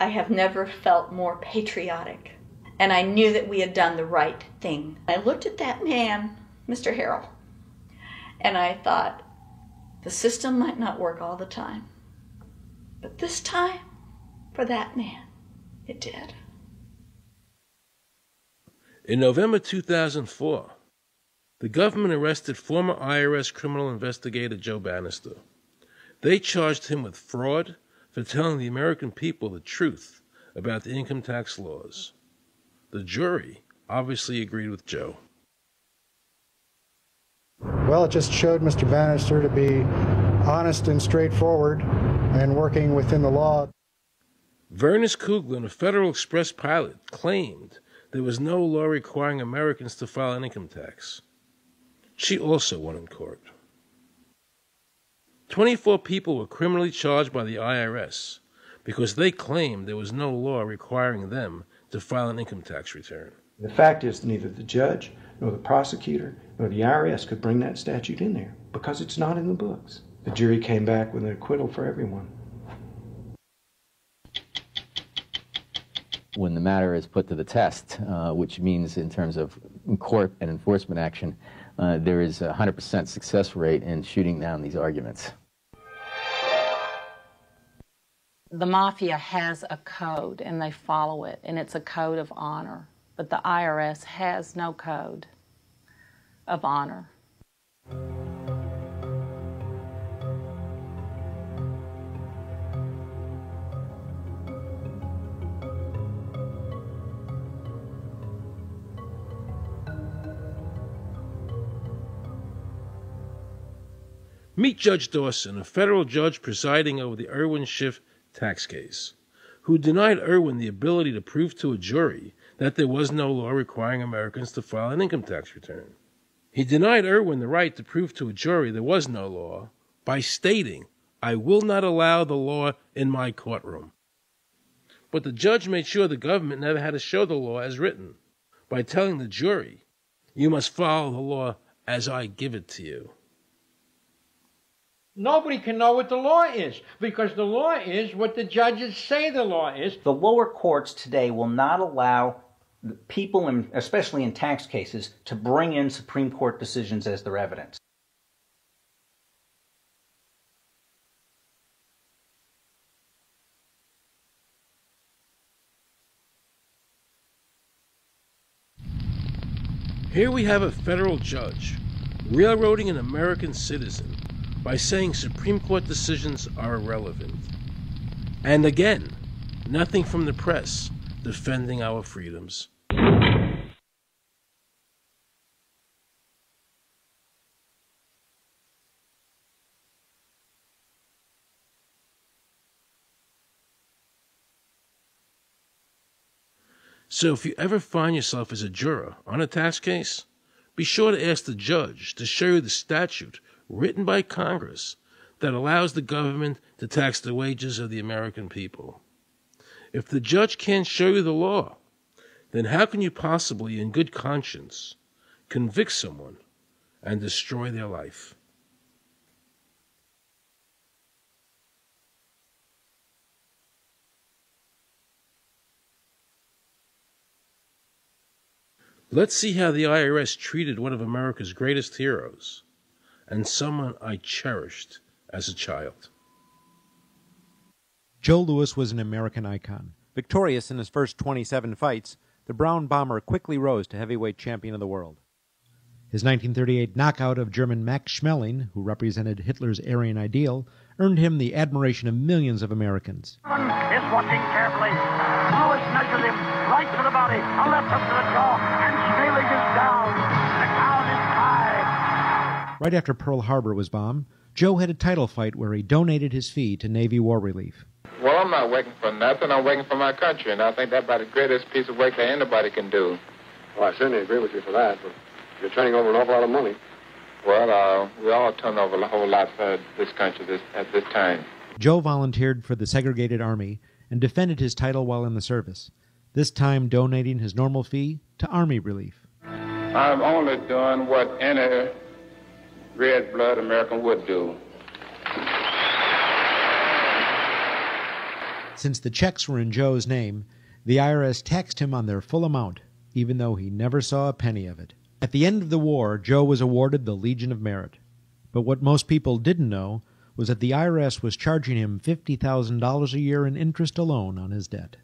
I have never felt more patriotic. And I knew that we had done the right thing. I looked at that man, Mr. Harrell, and I thought, the system might not work all the time. But this time, for that man, it did. In November 2004, the government arrested former IRS criminal investigator Joe Banister. They charged him with fraud for telling the American people the truth about the income tax laws. The jury obviously agreed with Joe. Well, it just showed Mr. Banister to be honest and straightforward and working within the law. Vernice Kuglin, a Federal Express pilot, claimed there was no law requiring Americans to file an income tax. She also won in court. 24 people were criminally charged by the IRS because they claimed there was no law requiring them to file an income tax return. The fact is, neither the judge nor the prosecutor nor the IRS could bring that statute in there because it's not in the books. The jury came back with an acquittal for everyone. When the matter is put to the test, uh, which means in terms of court and enforcement action, uh, there is a 100% success rate in shooting down these arguments. The mafia has a code and they follow it, and it's a code of honor. But the IRS has no code of honor. Meet Judge Dawson, a federal judge presiding over the Irwin Schiff tax case, who denied Irwin the ability to prove to a jury that there was no law requiring Americans to file an income tax return. He denied Irwin the right to prove to a jury there was no law by stating, I will not allow the law in my courtroom. But the judge made sure the government never had to show the law as written by telling the jury, you must follow the law as I give it to you. Nobody can know what the law is because the law is what the judges say the law is. The lower courts today will not allow people, in, especially in tax cases, to bring in Supreme Court decisions as their evidence. Here we have a federal judge railroading an American citizen by saying Supreme Court decisions are irrelevant. And again, nothing from the press defending our freedoms. So if you ever find yourself as a juror on a tax case, be sure to ask the judge to show you the statute written by Congress that allows the government to tax the wages of the American people. If the judge can't show you the law, then how can you possibly, in good conscience, convict someone and destroy their life? Let's see how the IRS treated one of America's greatest heroes and someone I cherished as a child. Joe Louis was an American icon. Victorious in his first 27 fights, the Brown Bomber quickly rose to heavyweight champion of the world. His 1938 knockout of German Max Schmeling, who represented Hitler's Aryan ideal, earned him the admiration of millions of Americans. One Is watching carefully. Louis measures him right to the body, a left hook to the jaw, Right after Pearl Harbor was bombed, Joe had a title fight where he donated his fee to Navy War Relief. Well, I'm not working for nothing. I'm working for my country, and I think that's about the greatest piece of work that anybody can do. Well, I certainly agree with you for that, but you're turning over an awful lot of money. Well, uh, we all turn over a whole lot for this country this, at this time. Joe volunteered for the segregated army and defended his title while in the service, this time donating his normal fee to Army Relief. I'm only doing what any red blood American would do. Since the checks were in Joe's name, the IRS taxed him on their full amount, even though he never saw a penny of it. At the end of the war, Joe was awarded the Legion of Merit. But what most people didn't know was that the IRS was charging him $50,000 a year in interest alone on his debt.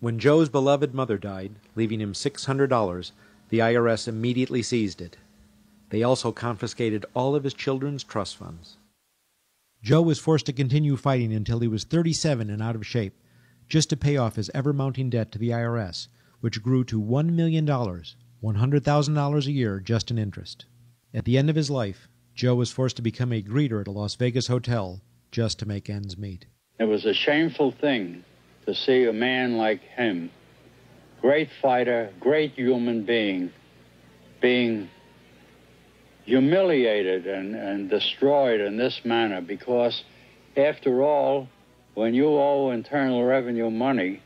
When Joe's beloved mother died, leaving him $600, the IRS immediately seized it. They also confiscated all of his children's trust funds. Joe was forced to continue fighting until he was 37 and out of shape, just to pay off his ever mounting debt to the IRS, which grew to $1 million, $100,000 a year just in interest. At the end of his life, Joe was forced to become a greeter at a Las Vegas hotel just to make ends meet. It was a shameful thing to see a man like him, great fighter, great human being, being humiliated and, and destroyed in this manner because, after all, when you owe Internal Revenue money,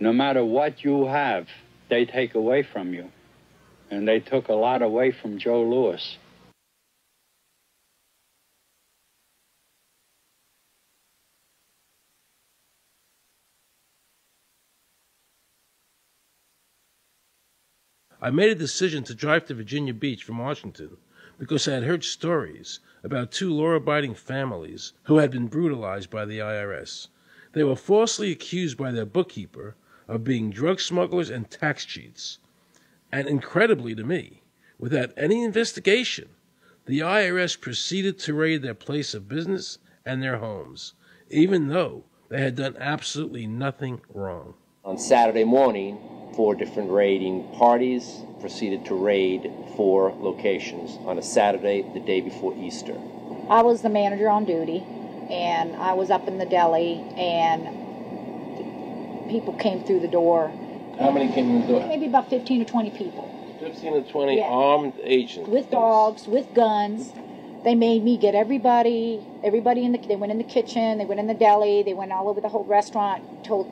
no matter what you have, they take away from you. And they took a lot away from Joe Louis. I made a decision to drive to Virginia Beach from Washington because I had heard stories about two law abiding families who had been brutalized by the IRS. They were falsely accused by their bookkeeper of being drug smugglers and tax cheats. And incredibly to me, without any investigation, the IRS proceeded to raid their place of business and their homes, even though they had done absolutely nothing wrong. On Saturday morning, four different raiding parties proceeded to raid four locations on a Saturday, the day before Easter. I was the manager on duty, and I was up in the deli, and people came through the door. How many came in the door? Maybe about 15 or 20 people. 15 or 20 Yeah. armed agents. with dogs, with guns. They made me get everybody, everybody in the. They went in the kitchen, they went in the deli, they went all over the whole restaurant. Told,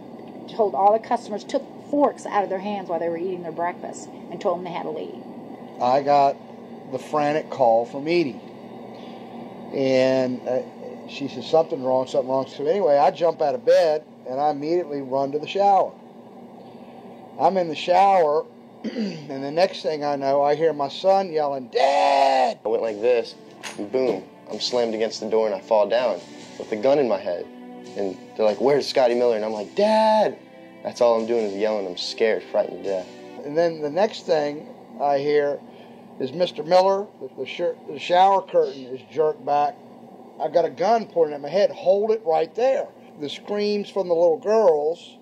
told all the customers took forks out of their hands while they were eating their breakfast, and told them they had to leave. I got the frantic call from Edie. And uh, she said, something wrong, something wrong. So anyway, I jump out of bed and I immediately run to the shower. I'm in the shower, and the next thing I know, I hear my son yelling, Dad! I went like this, and boom, I'm slammed against the door and I fall down with a gun in my head. And they're like, Where's Scotty Miller? And I'm like, Dad! That's all I'm doing is yelling. I'm scared, frightened to death. And then the next thing I hear is Mr. Miller, the, the, sh- the shower curtain is jerked back. I've got a gun pointed at my head. Hold it right there. The screams from the little girls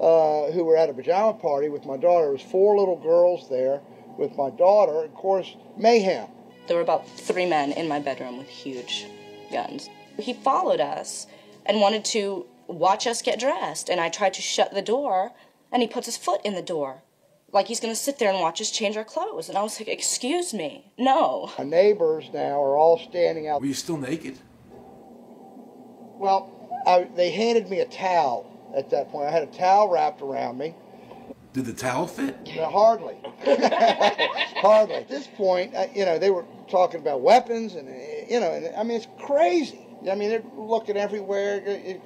uh, who were at a pajama party with my daughter. There was four little girls there with my daughter. Of course, mayhem. There were about three men in my bedroom with huge guns. He followed us and wanted to watch us get dressed, and I tried to shut the door, and he puts his foot in the door. Like he's going to sit there and watch us change our clothes. And I was like, Excuse me, no. My neighbors now are all standing out. Were you still naked? Well, I, they handed me a towel at that point. I had a towel wrapped around me. Did the towel fit? No, hardly. hardly. At this point, uh, you know, they were talking about weapons, and uh, you know, and I mean, it's crazy. I mean, they're looking everywhere,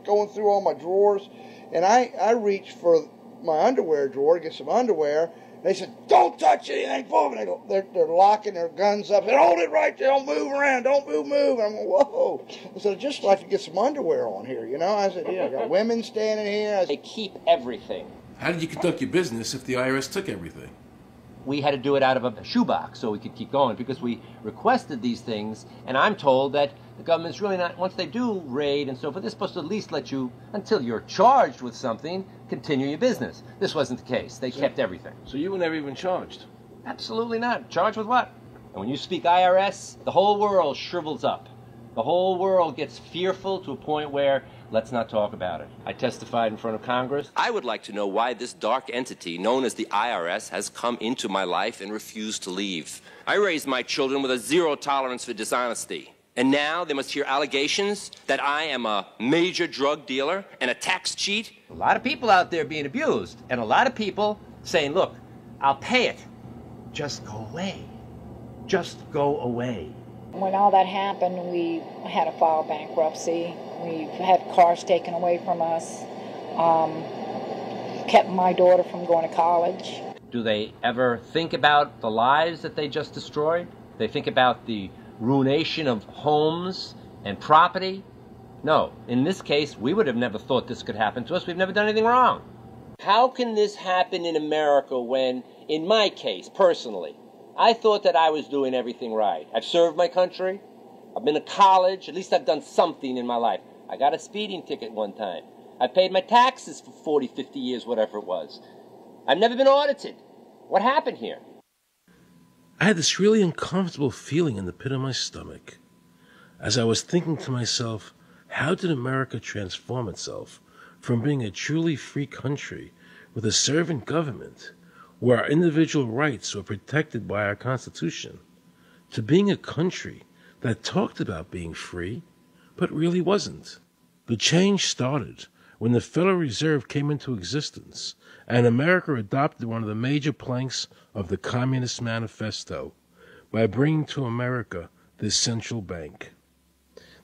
going through all my drawers, and I I reached for my underwear drawer to get some underwear. They said, "Don't touch anything, boom!" And they go, they're, they're locking their guns up. They said, hold it right there. Don't move around. Don't move, move. I'm going, whoa. I said, "I'd just like to get some underwear on here, you know. I said, yeah, I got women standing here. I said, They keep everything. How did you conduct your business if the IRS took everything? We had to do it out of a shoebox so we could keep going because we requested these things, and I'm told that the government's really not, once they do raid and so forth, they're supposed to at least let you, until you're charged with something, continue your business. This wasn't the case. They kept everything. So you were never even charged? Absolutely not. Charged with what? And when you speak IRS, the whole world shrivels up. The whole world gets fearful to a point where let's not talk about it. I testified in front of Congress. I would like to know why this dark entity, known as the IRS, has come into my life and refused to leave. I raised my children with a zero tolerance for dishonesty. And now they must hear allegations that I am a major drug dealer and a tax cheat. A lot of people out there being abused, and a lot of people saying, look, I'll pay it. Just go away. Just go away. When all that happened, we had to file bankruptcy. We've had cars taken away from us. Um, kept my daughter from going to college. Do they ever think about the lives that they just destroyed? They think about the ruination of homes and property? No. In this case, we would have never thought this could happen to us. We've never done anything wrong. How can this happen in America when, in my case, personally, I thought that I was doing everything right? I've served my country. I've been to college. At least I've done something in my life. I got a speeding ticket one time. I paid my taxes for 40, 50 years, whatever it was. I've never been audited. What happened here? I had this really uncomfortable feeling in the pit of my stomach as I was thinking to myself, how did America transform itself from being a truly free country with a servant government where our individual rights were protected by our Constitution to being a country that talked about being free but really wasn't? The change started when the Federal Reserve came into existence and America adopted one of the major planks of the Communist Manifesto by bringing to America this central bank.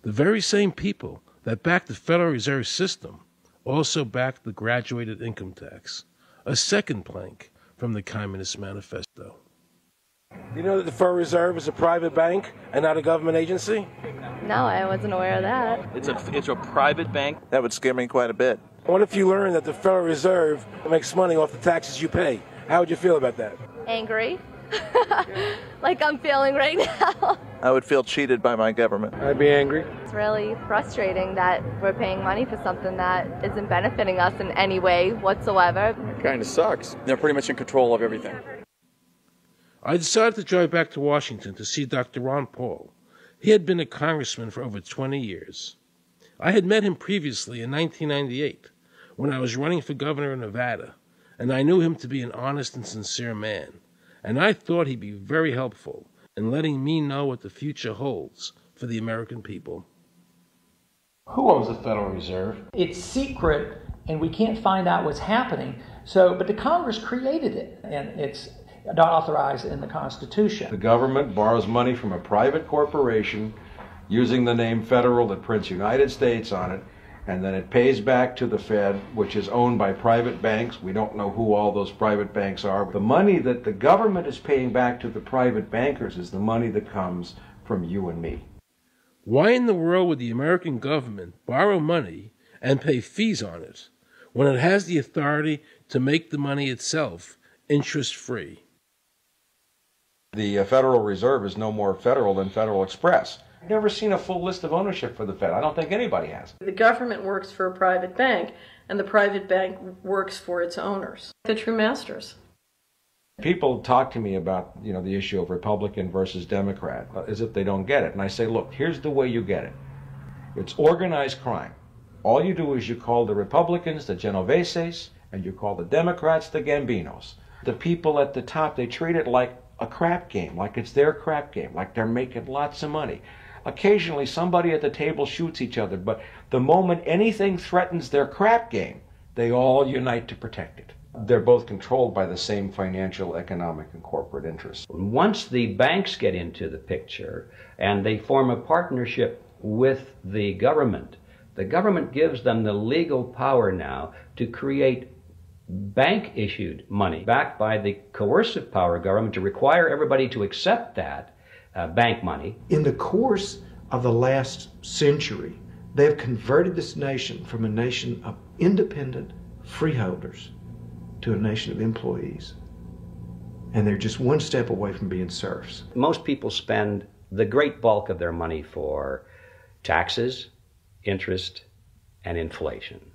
The very same people that backed the Federal Reserve System also backed the graduated income tax, a second plank from the Communist Manifesto. You know that the Federal Reserve is a private bank and not a government agency? No, I wasn't aware of that. It's a it's a private bank. That would scare me quite a bit. What if you learned that the Federal Reserve makes money off the taxes you pay? How would you feel about that? Angry. like I'm feeling right now. I would feel cheated by my government. I'd be angry. It's really frustrating that we're paying money for something that isn't benefiting us in any way whatsoever. Kind of sucks. They're pretty much in control of everything. I decided to drive back to Washington to see Dr. Ron Paul. He had been a congressman for over 20 years. I had met him previously in 1998 when I was running for governor of Nevada, and I knew him to be an honest and sincere man, and I thought he'd be very helpful in letting me know what the future holds for the American people. Who owns the Federal Reserve? It's secret, and we can't find out what's happening. So, but the Congress created it, and it's not authorized in the Constitution. The government borrows money from a private corporation using the name federal that prints United States on it, and then it pays back to the Fed, which is owned by private banks. We don't know who all those private banks are. The money that the government is paying back to the private bankers is the money that comes from you and me. Why in the world would the American government borrow money and pay fees on it when it has the authority to make the money itself interest free? The uh, Federal Reserve is no more federal than Federal Express. I've never seen a full list of ownership for the Fed. I don't think anybody has. The government works for a private bank, and the private bank works for its owners, the true masters. People talk to me about, you know, the issue of Republican versus Democrat, uh, as if they don't get it. And I say, look, here's the way you get it. It's organized crime. All you do is you call the Republicans the Genoveses, and you call the Democrats the Gambinos. The people at the top, they treat it like a crap game, like it's their crap game, like they're making lots of money. Occasionally, somebody at the table shoots each other, but the moment anything threatens their crap game, they all unite to protect it. They're both controlled by the same financial, economic, and corporate interests. Once the banks get into the picture and they form a partnership with the government, the government gives them the legal power now to create bank issued money backed by the coercive power of government to require everybody to accept that uh, bank money. In the course of the last century, they have converted this nation from a nation of independent freeholders to a nation of employees. And they're just one step away from being serfs. Most people spend the great bulk of their money for taxes, interest, and inflation.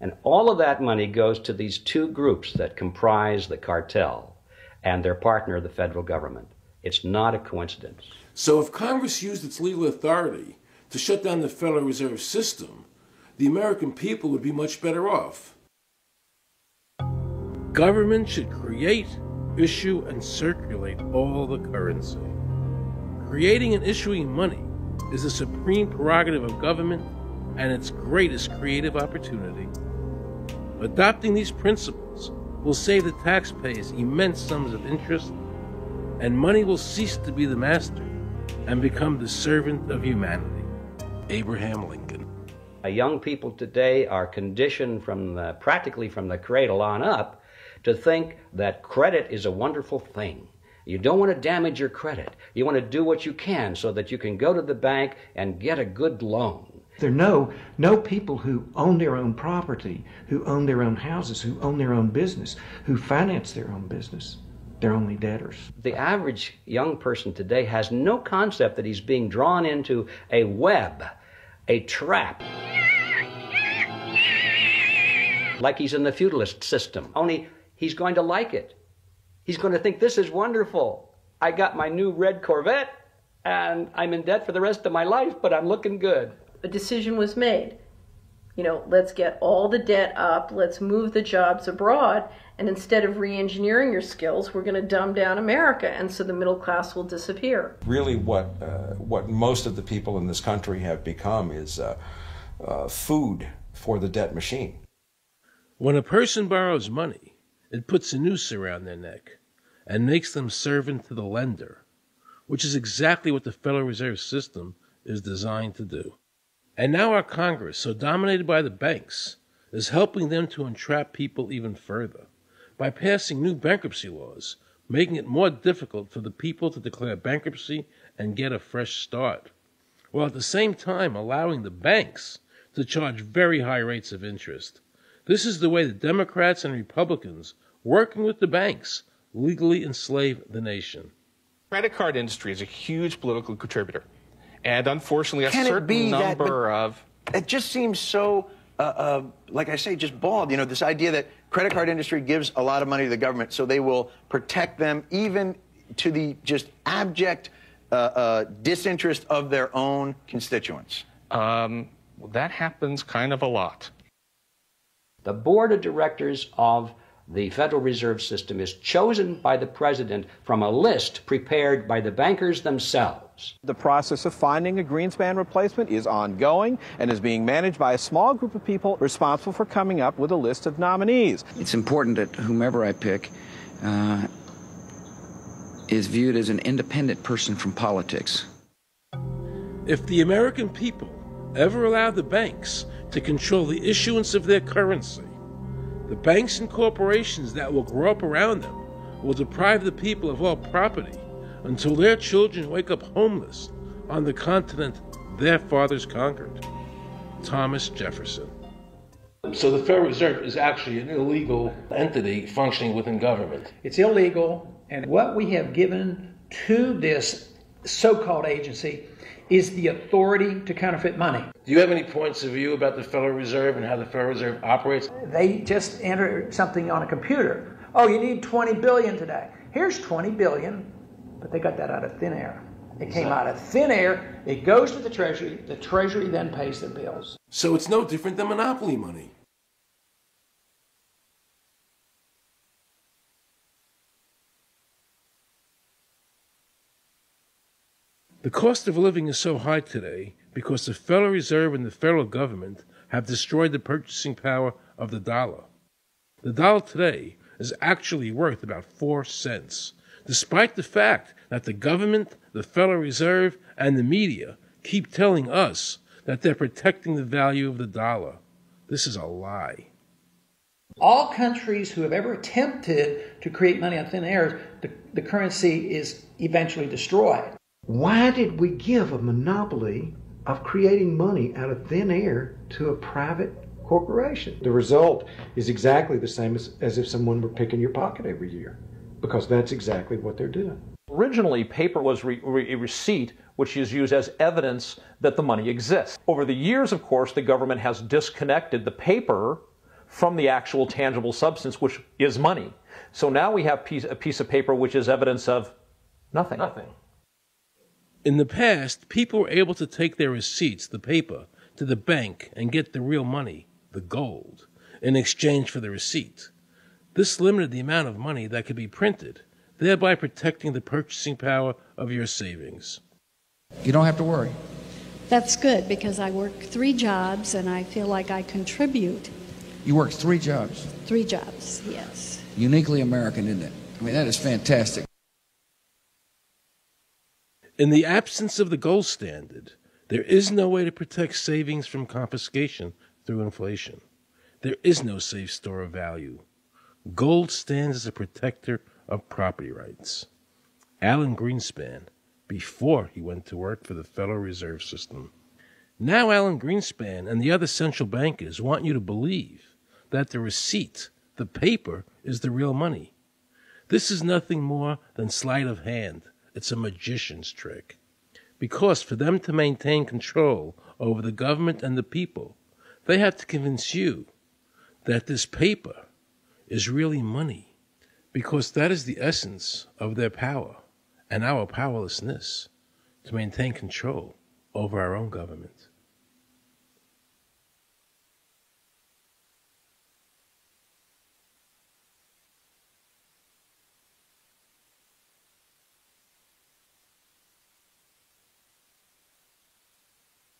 And all of that money goes to these two groups that comprise the cartel and their partner, the federal government. It's not a coincidence. So if Congress used its legal authority to shut down the Federal Reserve System, the American people would be much better off. Government should create, issue, and circulate all the currency. Creating and issuing money is the supreme prerogative of government and its greatest creative opportunity. Adopting these principles will save the taxpayers immense sums of interest, and money will cease to be the master and become the servant of humanity. Abraham Lincoln. Young people today are conditioned from the, practically from the cradle on up to think that credit is a wonderful thing. You don't want to damage your credit. You want to do what you can so that you can go to the bank and get a good loan. There are no, no people who own their own property, who own their own houses, who own their own business, who finance their own business. They're only debtors. The average young person today has no concept that he's being drawn into a web, a trap. Like he's in the feudalist system, only he's going to like it. He's going to think this is wonderful. I got my new red Corvette and I'm in debt for the rest of my life, but I'm looking good. A decision was made. You know, let's get all the debt up, let's move the jobs abroad, and instead of re engineering your skills, we're going to dumb down America, and so the middle class will disappear. Really, what, uh, what most of the people in this country have become is uh, uh, food for the debt machine. When a person borrows money, it puts a noose around their neck and makes them servant to the lender, which is exactly what the Federal Reserve System is designed to do. And now our Congress, so dominated by the banks, is helping them to entrap people even further by passing new bankruptcy laws, making it more difficult for the people to declare bankruptcy and get a fresh start, while at the same time allowing the banks to charge very high rates of interest. This is the way the Democrats and Republicans, working with the banks, legally enslave the nation. Credit card industry is a huge political contributor. And unfortunately, a Can certain number that, of. It just seems so, uh, uh, like I say, just bald. You know, this idea that credit card industry gives a lot of money to the government, so they will protect them even to the just abject uh, uh disinterest of their own constituents. Um, that happens kind of a lot. The board of directors of the Federal Reserve System is chosen by the president from a list prepared by the bankers themselves. The process of finding a Greenspan replacement is ongoing and is being managed by a small group of people responsible for coming up with a list of nominees. It's important that whomever I pick uh, is viewed as an independent person from politics. If the American people ever allow the banks to control the issuance of their currency, the banks and corporations that will grow up around them will deprive the people of all property until their children wake up homeless on the continent their fathers conquered. Thomas Jefferson. So the Federal Reserve is actually an illegal entity functioning within government. It's illegal, and what we have given to this so called agency is the authority to counterfeit money. Do you have any points of view about the Federal Reserve and how the Federal Reserve operates? They just enter something on a computer. Oh, you need 20 billion today. Here's 20 billion, but they got that out of thin air. It came out of thin air. It goes to the Treasury. The Treasury then pays the bills. So it's no different than monopoly money. The cost of living is so high today because the Federal Reserve and the federal government have destroyed the purchasing power of the dollar. The dollar today is actually worth about four cents, despite the fact that the government, the Federal Reserve, and the media keep telling us that they're protecting the value of the dollar. This is a lie. All countries who have ever attempted to create money on thin air, the, the currency is eventually destroyed. Why did we give a monopoly of creating money out of thin air to a private corporation? The result is exactly the same as, as if someone were picking your pocket every year, because that's exactly what they're doing. Originally, paper was re- re- a receipt which is used as evidence that the money exists. Over the years, of course, the government has disconnected the paper from the actual tangible substance, which is money. So now we have piece, a piece of paper which is evidence of nothing. Nothing. In the past, people were able to take their receipts, the paper, to the bank and get the real money, the gold, in exchange for the receipt. This limited the amount of money that could be printed, thereby protecting the purchasing power of your savings. You don't have to worry. That's good because I work three jobs and I feel like I contribute. You work three jobs. Three jobs, yes. Uniquely American, isn't it? I mean, that is fantastic. In the absence of the gold standard, there is no way to protect savings from confiscation through inflation. There is no safe store of value. Gold stands as a protector of property rights. Alan Greenspan, before he went to work for the Federal Reserve System. Now, Alan Greenspan and the other central bankers want you to believe that the receipt, the paper, is the real money. This is nothing more than sleight of hand. It's a magician's trick. Because for them to maintain control over the government and the people, they have to convince you that this paper is really money. Because that is the essence of their power and our powerlessness to maintain control over our own government.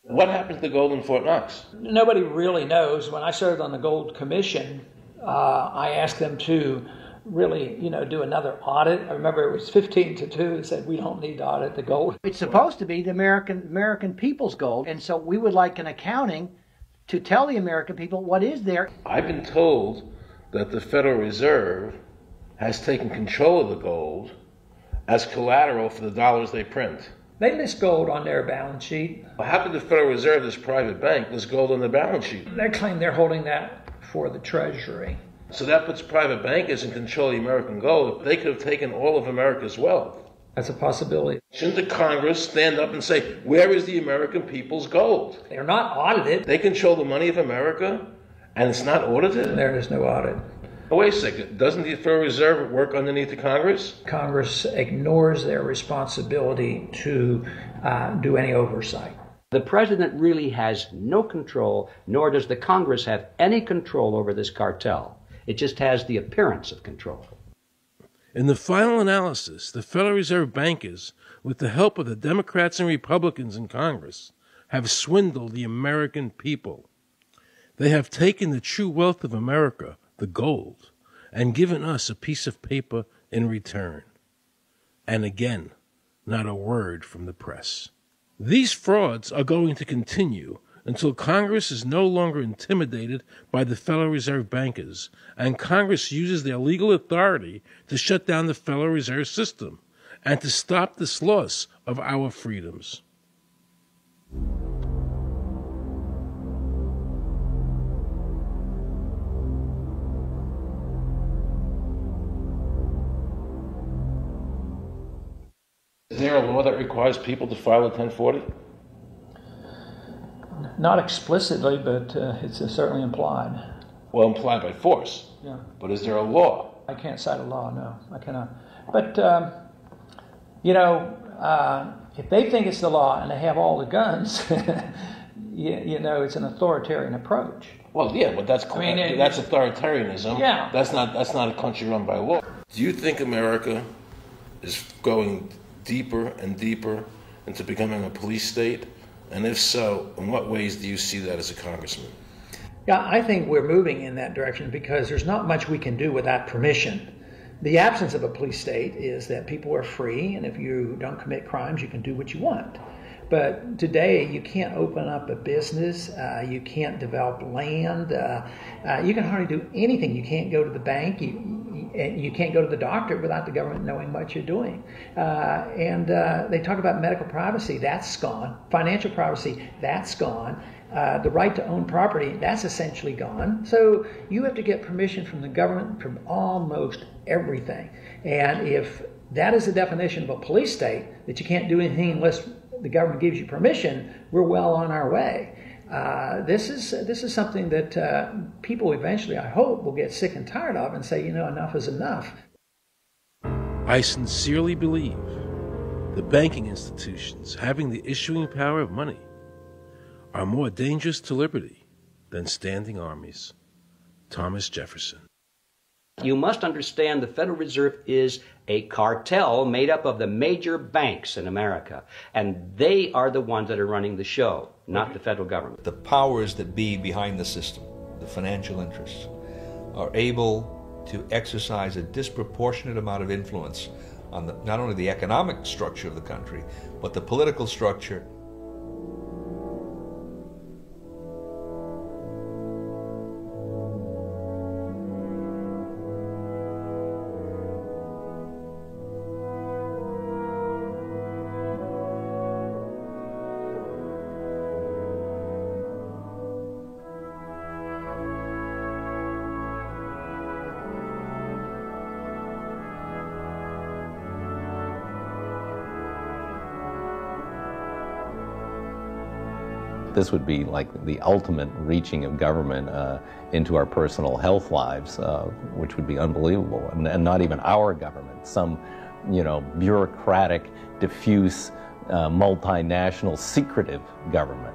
What happened to the gold in Fort Knox? Nobody really knows. When I served on the Gold Commission, uh, I asked them to really, you know, do another audit. I remember it was 15 to 2. They said, we don't need to audit the gold. It's supposed to be the American, American people's gold. And so we would like an accounting to tell the American people what is there. I've been told that the Federal Reserve has taken control of the gold as collateral for the dollars they print. They list gold on their balance sheet. How could the Federal Reserve, this private bank, list gold on the balance sheet? They claim they're holding that for the Treasury. So that puts private bankers in control of the American gold. They could have taken all of America's wealth. That's a possibility. Shouldn't the Congress stand up and say, where is the American people's gold? They're not audited. They control the money of America, and it's not audited? There is no audit. Oh, wait a second. Doesn't the Federal Reserve work underneath the Congress? Congress ignores their responsibility to uh, do any oversight. The president really has no control, nor does the Congress have any control over this cartel. It just has the appearance of control. In the final analysis, the Federal Reserve bankers, with the help of the Democrats and Republicans in Congress, have swindled the American people. They have taken the true wealth of America, the gold, and given us a piece of paper in return. And again, not a word from the press. These frauds are going to continue until Congress is no longer intimidated by the Federal Reserve bankers and Congress uses their legal authority to shut down the Federal Reserve System and to stop this loss of our freedoms. Is there a law that requires people to file a 1040? Not explicitly, but uh, it's uh, certainly implied. Well, implied by force. Yeah. But is there a law? I can't cite a law, no, I cannot. But, um, you know, uh, if they think it's the law and they have all the guns, you, you, know, it's an authoritarian approach. Well, yeah, but that's I mean, it, that's authoritarianism. Yeah. That's not that's not a country run by law. Do you think America is going deeper and deeper into becoming a police state? And if so, in what ways do you see that as a congressman? Yeah, I think we're moving in that direction because there's not much we can do without permission. The absence of a police state is that people are free, and if you don't commit crimes, you can do what you want. But today, you can't open up a business, uh, you can't develop land, uh, uh, you can hardly do anything. You can't go to the bank, you, you can't go to the doctor without the government knowing what you're doing. Uh, and uh, they talk about medical privacy, that's gone. Financial privacy, that's gone. Uh, the right to own property, that's essentially gone. So you have to get permission from the government from almost everything. And if that is the definition of a police state, that you can't do anything unless the government gives you permission, we're well on our way. Uh, this is this is something that uh, people eventually, I hope, will get sick and tired of and say, you know, enough is enough. I sincerely believe the banking institutions having the issuing power of money are more dangerous to liberty than standing armies. Thomas Jefferson. You must understand the Federal Reserve is a cartel made up of the major banks in America, and they are the ones that are running the show, not the federal government. The powers that be behind the system, the financial interests, are able to exercise a disproportionate amount of influence on the, not only the economic structure of the country, but the political structure this would be like the ultimate reaching of government uh, into our personal health lives, uh, which would be unbelievable. And, and, not even our government, some, you know, bureaucratic, diffuse, uh, multinational, secretive government.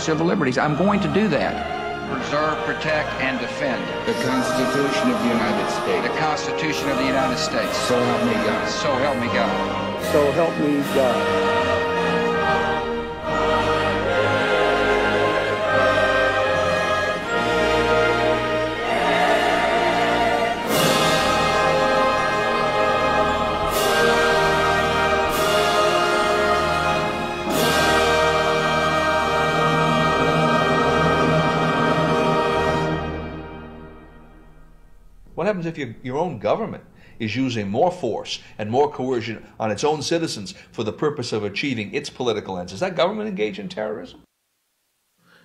Civil liberties. I'm going to do that. Preserve, protect, and defend. The Constitution of the United States. The Constitution of the United States. So help me God. So help me God. So help me God. Happens if your, your own government is using more force and more coercion on its own citizens for the purpose of achieving its political ends? Is that government engaged in terrorism?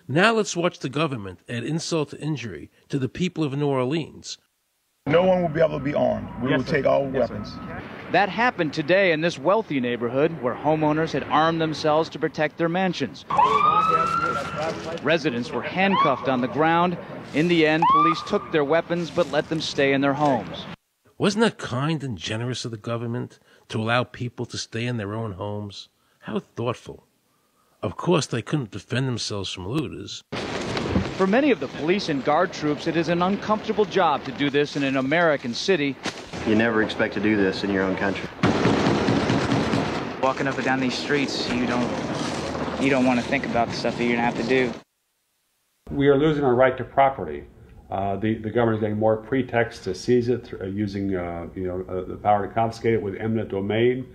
Now let's watch the government add insult to injury to the people of New Orleans. No one will be able to be armed. We yes, will sir. take all yes, weapons. Sir. That happened today in this wealthy neighborhood where homeowners had armed themselves to protect their mansions. Residents were handcuffed on the ground. In the end, police took their weapons but let them stay in their homes. Wasn't that kind and generous of the government to allow people to stay in their own homes? How thoughtful. Of course, they couldn't defend themselves from looters. For many of the police and guard troops, it is an uncomfortable job to do this in an American city. You never expect to do this in your own country. Walking up and down these streets, you don't you don't want to think about the stuff that you're gonna have to do. We are losing our right to property. Uh, the, the government is getting more pretexts to seize it, through, uh, using uh, you know uh, the power to confiscate it with eminent domain.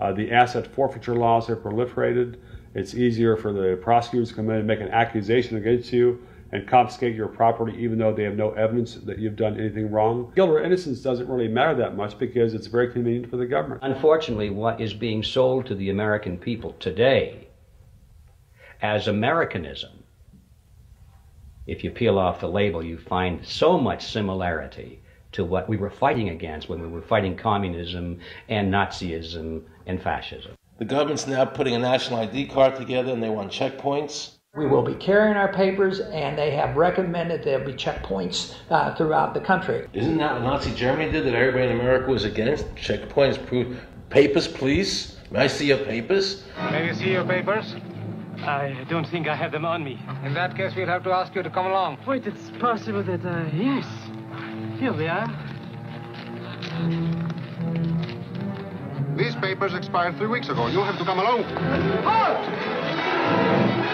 Uh, the asset forfeiture laws have proliferated. It's easier for the prosecutors to come in and make an accusation against you and confiscate your property even though they have no evidence that you've done anything wrong. Guilt or innocence doesn't really matter that much because it's very convenient for the government. Unfortunately, what is being sold to the American people today as Americanism, if you peel off the label, you find so much similarity to what we were fighting against when we were fighting communism and Nazism and fascism. The government's now putting a national ID card together and they want checkpoints. We will be carrying our papers, and they have recommended there'll be checkpoints uh, throughout the country. Isn't that what Nazi Germany did that everybody in America was against? Checkpoints, proof. Papers, please. May I see your papers? May we see your papers? I don't think I have them on me. In that case, we'll have to ask you to come along. Wait, it's possible that, uh, yes. Here we are. These papers expired three weeks ago. You'll have to come along. Halt!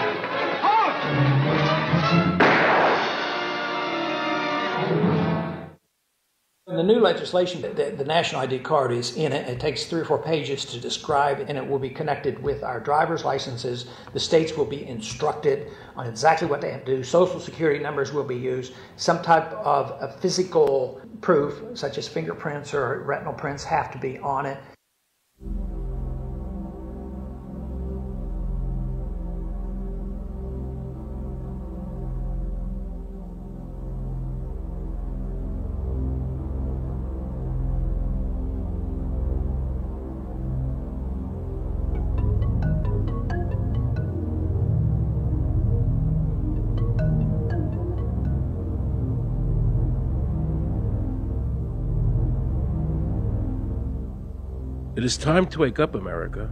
In the new legislation, the, the, national ID card is in it. It takes three or four pages to describe, and it will be connected with our driver's licenses. The states will be instructed on exactly what they have to do. Social security numbers will be used. Some type of a physical proof, such as fingerprints or retinal prints, have to be on it. It is time to wake up, America.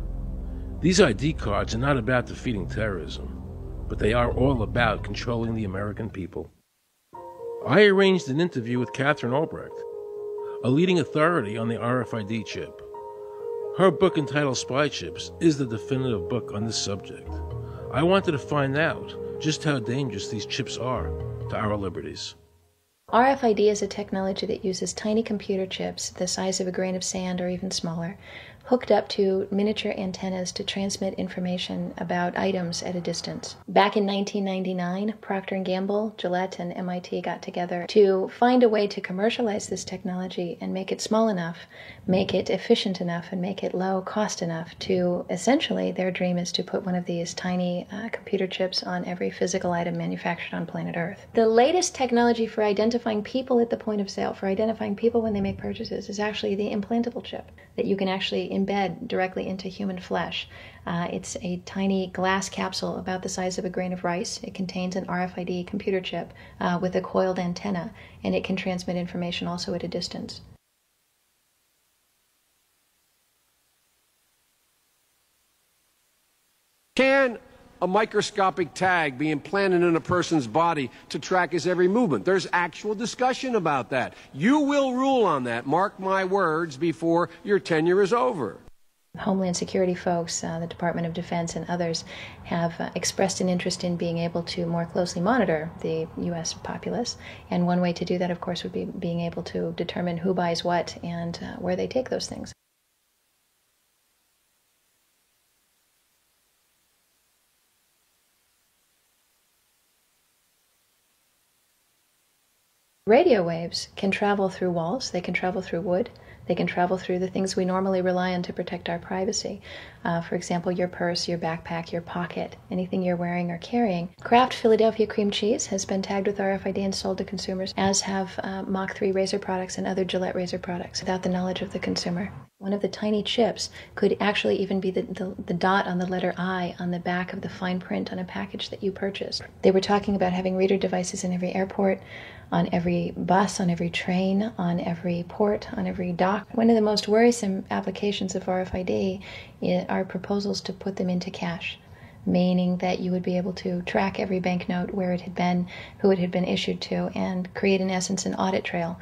These ID cards are not about defeating terrorism, but they are all about controlling the American people. I arranged an interview with Katherine Albrecht, a leading authority on the RFID chip. Her book entitled Spychips is the definitive book on this subject. I wanted to find out just how dangerous these chips are to our liberties. RFID is a technology that uses tiny computer chips the size of a grain of sand or even smaller, hooked up to miniature antennas to transmit information about items at a distance. Back in 1999, Procter & Gamble, Gillette, and MIT got together to find a way to commercialize this technology and make it small enough, make it efficient enough, and make it low cost enough to essentially their dream is to put one of these tiny uh, computer chips on every physical item manufactured on planet Earth. The latest technology for identifying people at the point of sale, for identifying people when they make purchases, is actually the implantable chip that you can actually embed directly into human flesh. Uh, it's a tiny glass capsule about the size of a grain of rice. It contains an RFID computer chip uh, with a coiled antenna, and it can transmit information also at a distance. Can a microscopic tag be implanted in a person's body to track his every movement. There's actual discussion about that. You will rule on that, mark my words, before your tenure is over. Homeland Security folks, uh, the Department of Defense, and others have uh, expressed an interest in being able to more closely monitor the U.S. populace. And one way to do that, of course, would be being able to determine who buys what and uh, where they take those things. Radio waves can travel through walls, they can travel through wood, they can travel through the things we normally rely on to protect our privacy. Uh, for example, your purse, your backpack, your pocket, anything you're wearing or carrying. Kraft Philadelphia cream cheese has been tagged with RFID and sold to consumers, as have uh, Mach 3 razor products and other Gillette razor products, without the knowledge of the consumer. One of the tiny chips could actually even be the, the, the, dot on the letter I on the back of the fine print on a package that you purchased. They were talking about having reader devices in every airport, on every bus, on every train, on every port, on every dock. One of the most worrisome applications of RFID are proposals to put them into cash meaning that you would be able to track every banknote where it had been, who it had been issued to, and create, in essence, an audit trail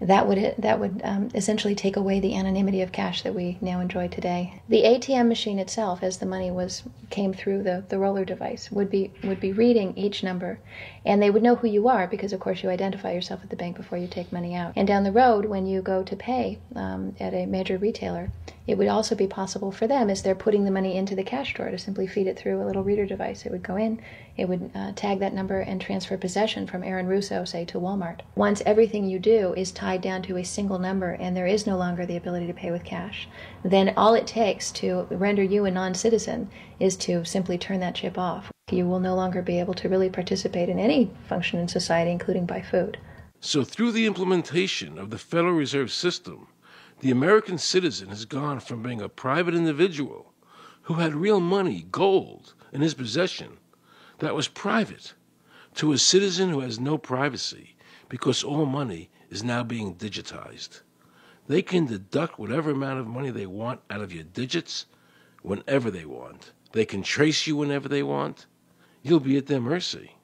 that would that would um, essentially take away the anonymity of cash that we now enjoy today. The ATM machine itself, as the money was came through the, the roller device, would be would be reading each number, and they would know who you are because, of course, you identify yourself at the bank before you take money out. And down the road, when you go to pay um, at a major retailer, It would also be possible for them as they're putting the money into the cash drawer to simply feed it through a little reader device. It would go in, it would uh, tag that number and transfer possession from Aaron Russo, say, to Walmart. Once everything you do is tied down to a single number and there is no longer the ability to pay with cash, then all it takes to render you a non citizen is to simply turn that chip off. You will no longer be able to really participate in any function in society, including buy food. So, through the implementation of the Federal Reserve System, the American citizen has gone from being a private individual who had real money, gold, in his possession that was private, to a citizen who has no privacy because all money is now being digitized. They can deduct whatever amount of money they want out of your digits whenever they want. They can trace you whenever they want. You'll be at their mercy.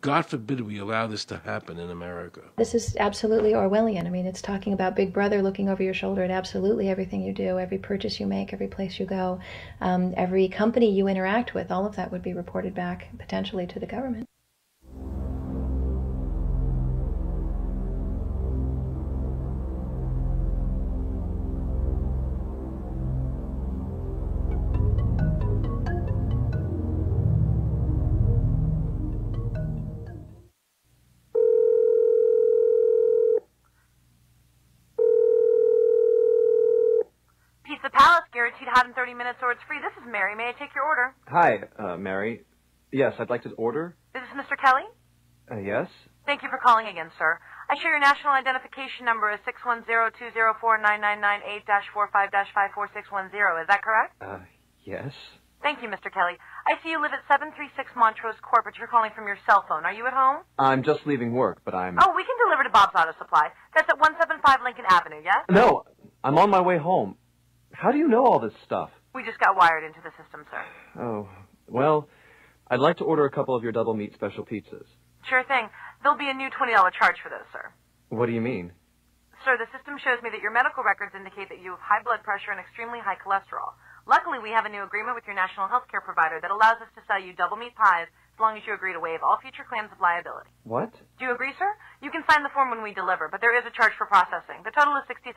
God forbid we allow this to happen in America. This is absolutely Orwellian. I mean, it's talking about Big Brother looking over your shoulder at absolutely everything you do, every purchase you make, every place you go, um, every company you interact with. All of that would be reported back potentially to the government. 30 minutes or it's free. This is Mary. May I take your order? Hi, uh, Mary. Yes, I'd like to order. Is this Mr. Kelly? Uh, yes? Thank you for calling again, sir. I show your national identification number is 610-204-999-8-45-54610. Is that correct? Uh, yes. Thank you, Mr. Kelly. I see you live at 736 Montrose Court, but you're calling from your cell phone. Are you at home? I'm just leaving work, but I'm. Oh, we can deliver to Bob's Auto Supply. That's at 175 Lincoln Avenue, yes? No, I'm on my way home. How do you know all this stuff? We just got wired into the system, sir. Oh, well, I'd like to order a couple of your double meat special pizzas. Sure thing. There'll be a new $20 charge for those, sir. What do you mean? Sir, the system shows me that your medical records indicate that you have high blood pressure and extremely high cholesterol. Luckily, we have a new agreement with your national health care provider that allows us to sell you double meat pies as long as you agree to waive all future claims of liability. What? Do you agree, sir? You can sign the form when we deliver, but there is a charge for processing. The total is $67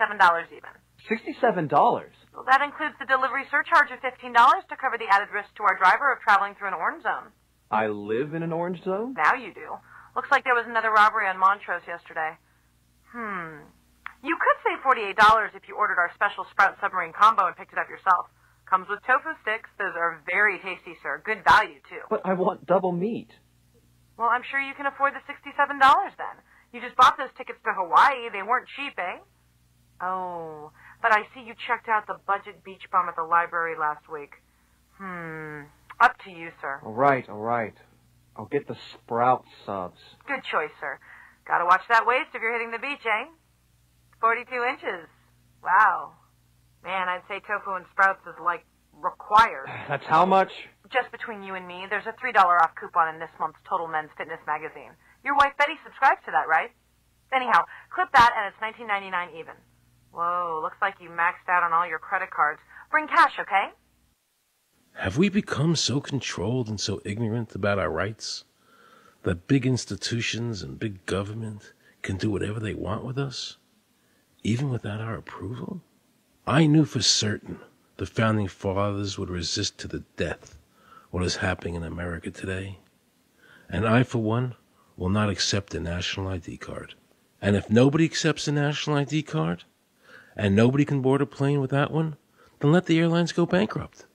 even. Sixty-seven dollars. Well, that includes the delivery surcharge of $15 to cover the added risk to our driver of traveling through an orange zone. I live in an orange zone. Now you do. Looks like there was another robbery on Montrose yesterday. Hmm. You could save $48 if you ordered our special Sprout Submarine Combo and picked it up yourself. Comes with tofu sticks. Those are very tasty, sir. Good value, too. But I want double meat. Well, I'm sure you can afford the $67 then. You just bought those tickets to Hawaii. They weren't cheap, eh? Oh, but I see you checked out the budget beach bum at the library last week. Hmm. Up to you, sir. All right, all right. I'll get the sprout subs. Good choice, sir. Gotta watch that waist if you're hitting the beach, eh? 42 inches. Wow. Man, I'd say tofu and sprouts is like required. That's how much? Just between you and me, there's a $3 off coupon in this month's Total Men's Fitness magazine. Your wife Betty subscribes to that, right? Anyhow, clip that and it's $19.99 even. Whoa, looks like you maxed out on all your credit cards. Bring cash, okay? Have we become so controlled and so ignorant about our rights that big institutions and big government can do whatever they want with us, even without our approval? I knew for certain the founding fathers would resist to the death what is happening in America today. And I, for one, will not accept a national ID card. And if nobody accepts a national ID card, and nobody can board a plane with that one, then let the airlines go bankrupt.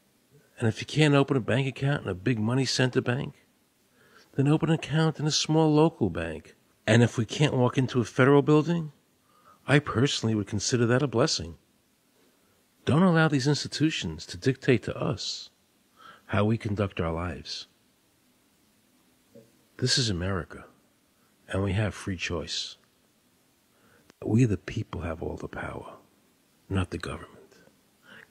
And if you can't open a bank account in a big money center bank, then open an account in a small local bank. And if we can't walk into a federal building, I personally would consider that a blessing. Don't allow these institutions to dictate to us how we conduct our lives. This is America, and we have free choice. We, the people, have all the power, not the government.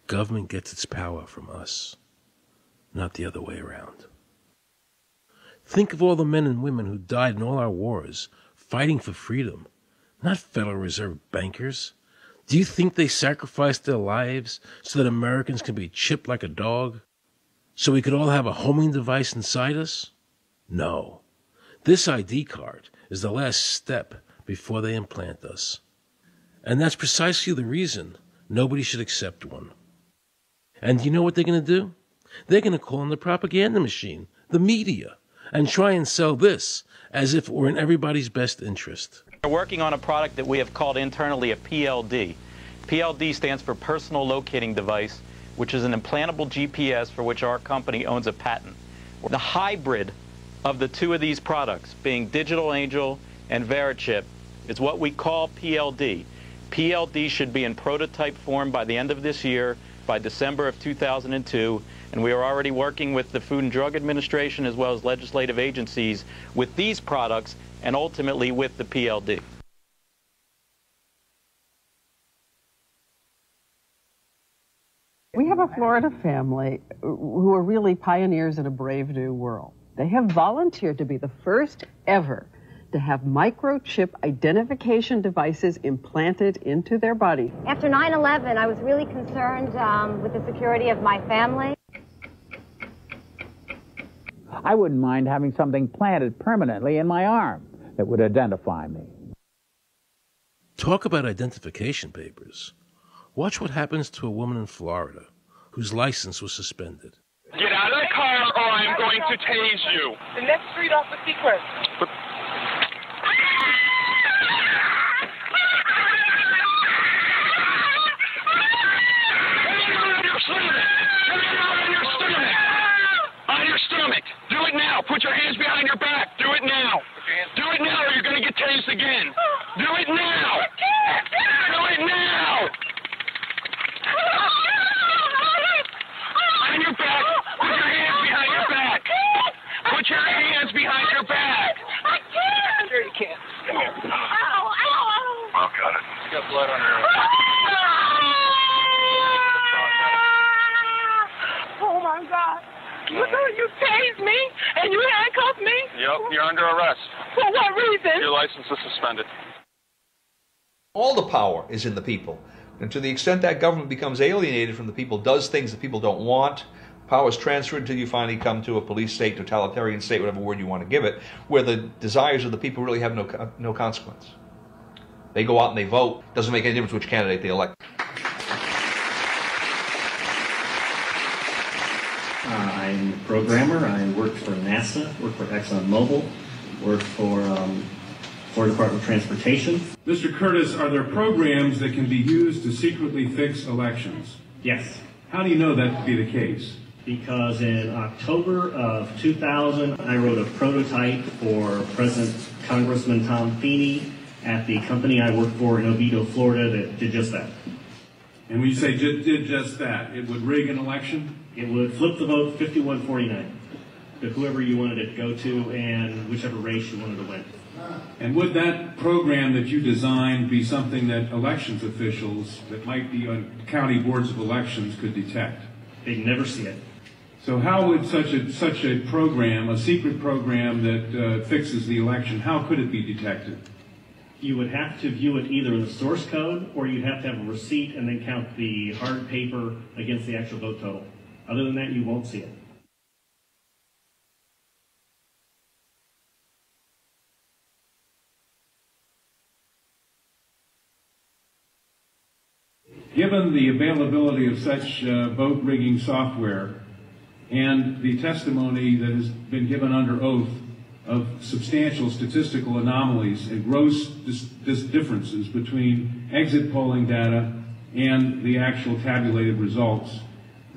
Government gets its power from us, not the other way around. Think of all the men and women who died in all our wars fighting for freedom, not Federal Reserve bankers. Do you think they sacrificed their lives so that Americans can be chipped like a dog? So we could all have a homing device inside us? No. This ID card is the last step before they implant us. And that's precisely the reason nobody should accept one. And you know what they're going to do? They're going to call on the propaganda machine, the media, and try and sell this as if it were in everybody's best interest. We're working on a product that we have called internally a PLD. PLD stands for Personal Locating Device, which is an implantable GPS for which our company owns a patent. The hybrid of the two of these products, being Digital Angel and Verichip, is what we call PLD. PLD should be in prototype form by the end of this year, by December of 2002, and we are already working with the Food and Drug Administration as well as legislative agencies with these products and ultimately with the PLD. We have a Florida family who are really pioneers in a brave new world. They have volunteered to be the first ever to have microchip identification devices implanted into their body. After 9 11, I was really concerned um, with the security of my family. I wouldn't mind having something planted permanently in my arm that would identify me. Talk about identification papers. Watch what happens to a woman in Florida whose license was suspended. Get out of the car or I'm going to tase you. The next street off the Seacrest. But stomach. Do it now. Put your hands behind your back. Do it now. Do it now or you're going to get tased again. Do it now. Do it now. On your back. Put your hands behind your back. Put your hands behind your back. I can't. Sure you can. Come here. Ow, ow, ow. Oh, got it. You got blood on your Oh my God. You know you tased me and you handcuffed me? Yep, you're under arrest. For what reason? Your license is suspended. All the power is in the people. And to the extent that government becomes alienated from the people, does things that people don't want, power is transferred until you finally come to a police state, totalitarian state, whatever word you want to give it, where the desires of the people really have no, no consequence. They go out and they vote. Doesn't make any difference which candidate they elect. Uh, I'm a programmer. I worked for NASA, worked for ExxonMobil, worked for um, Florida Department of Transportation. Mr. Curtis, are there programs that can be used to secretly fix elections? Yes. How do you know that to be the case? Because in October of 2000, I wrote a prototype for President Congressman Tom Feeney at the company I worked for in Oviedo, Florida, that did just that. And when you say did just that, it would rig an election? It would flip the vote 51-49 to whoever you wanted it to go to and whichever race you wanted to win. And would that program that you designed be something that elections officials that might be on county boards of elections could detect? They'd never see it. So how would such a such a program, a secret program that uh, fixes the election, how could it be detected? You would have to view it either in the source code or you'd have to have a receipt and then count the hard paper against the actual vote total. Other than that, you won't see it. Given the availability of such uh, rigging software and the testimony that has been given under oath of substantial statistical anomalies and gross differences between exit polling data and the actual tabulated results,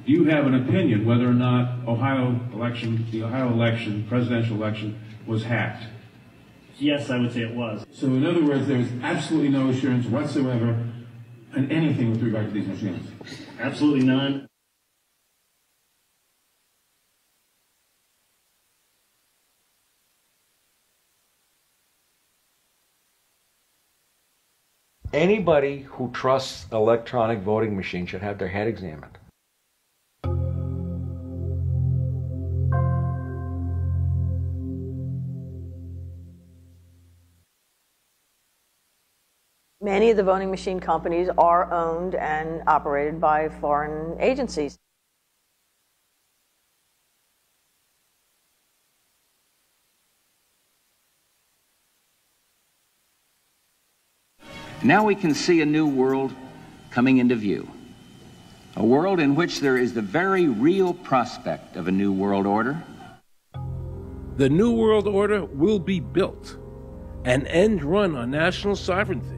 you have an opinion whether or not Ohio election, the Ohio election, presidential election, was hacked? Yes, I would say it was. So in other words, there is absolutely no assurance whatsoever in anything with regard to these machines. Absolutely none. Anybody who trusts electronic voting machines should have their head examined. Many of the voting machine companies are owned and operated by foreign agencies. Now we can see a new world coming into view. A world in which there is the very real prospect of a new world order. The New World Order will be built, an end run on national sovereignty,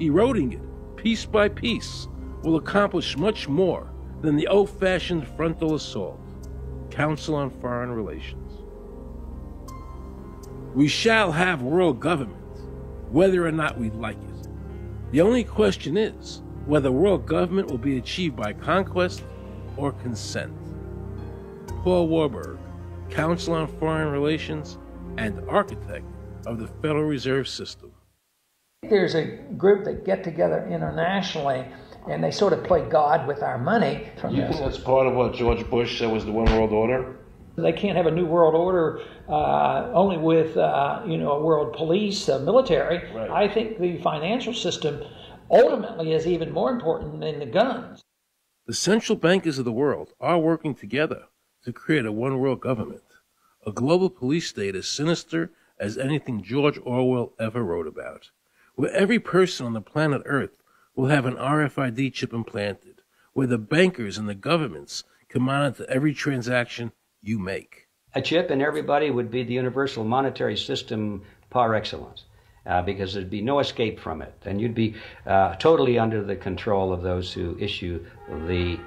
eroding it piece by piece, will accomplish much more than the old fashioned frontal assault. Council on Foreign Relations. We shall have world government, whether or not we like it. The only question is whether world government will be achieved by conquest or consent. Paul Warburg, Council on Foreign Relations and architect of the Federal Reserve System. There's a group that get together internationally and they sort of play God with our money. From you this. think that's part of what George Bush said was the one world order? They can't have a new world order uh, only with uh, you know a world police, uh, military. Right. I think the financial system ultimately is even more important than the guns. The central bankers of the world are working together to create a one world government, a global police state as sinister as anything George Orwell ever wrote about, where every person on the planet Earth will have an RFID chip implanted, where the bankers and the governments can monitor every transaction you make. A chip in everybody would be the universal monetary system par excellence. Uh, because there'd be no escape from it, and you'd be uh, totally under the control of those who issue the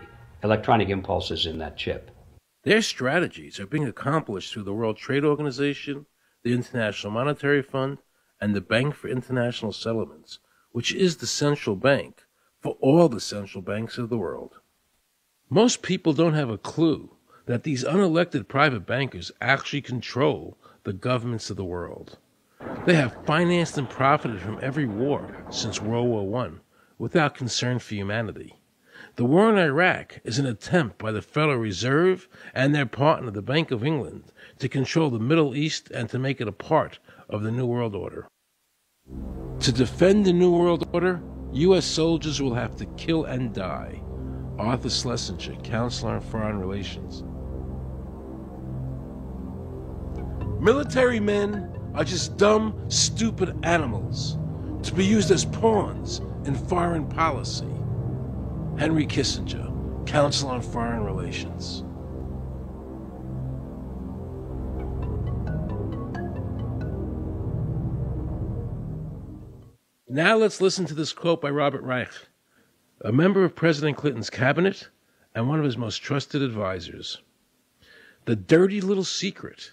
electronic impulses in that chip. Their strategies are being accomplished through the World Trade Organization, the International Monetary Fund, and the Bank for International Settlements, which is the central bank for all the central banks of the world. Most people don't have a clue that these unelected private bankers actually control the governments of the world. They have financed and profited from every war since World War I without concern for humanity. The war in Iraq is an attempt by the Federal Reserve and their partner, the Bank of England, to control the Middle East and to make it a part of the New World Order. To defend the New World Order, U.S. soldiers will have to kill and die. Arthur Schlesinger, Counselor on Foreign Relations. Military men are just dumb, stupid animals to be used as pawns in foreign policy. Henry Kissinger, Council on Foreign Relations. Now let's listen to this quote by Robert Reich, a member of President Clinton's cabinet and one of his most trusted advisors. The dirty little secret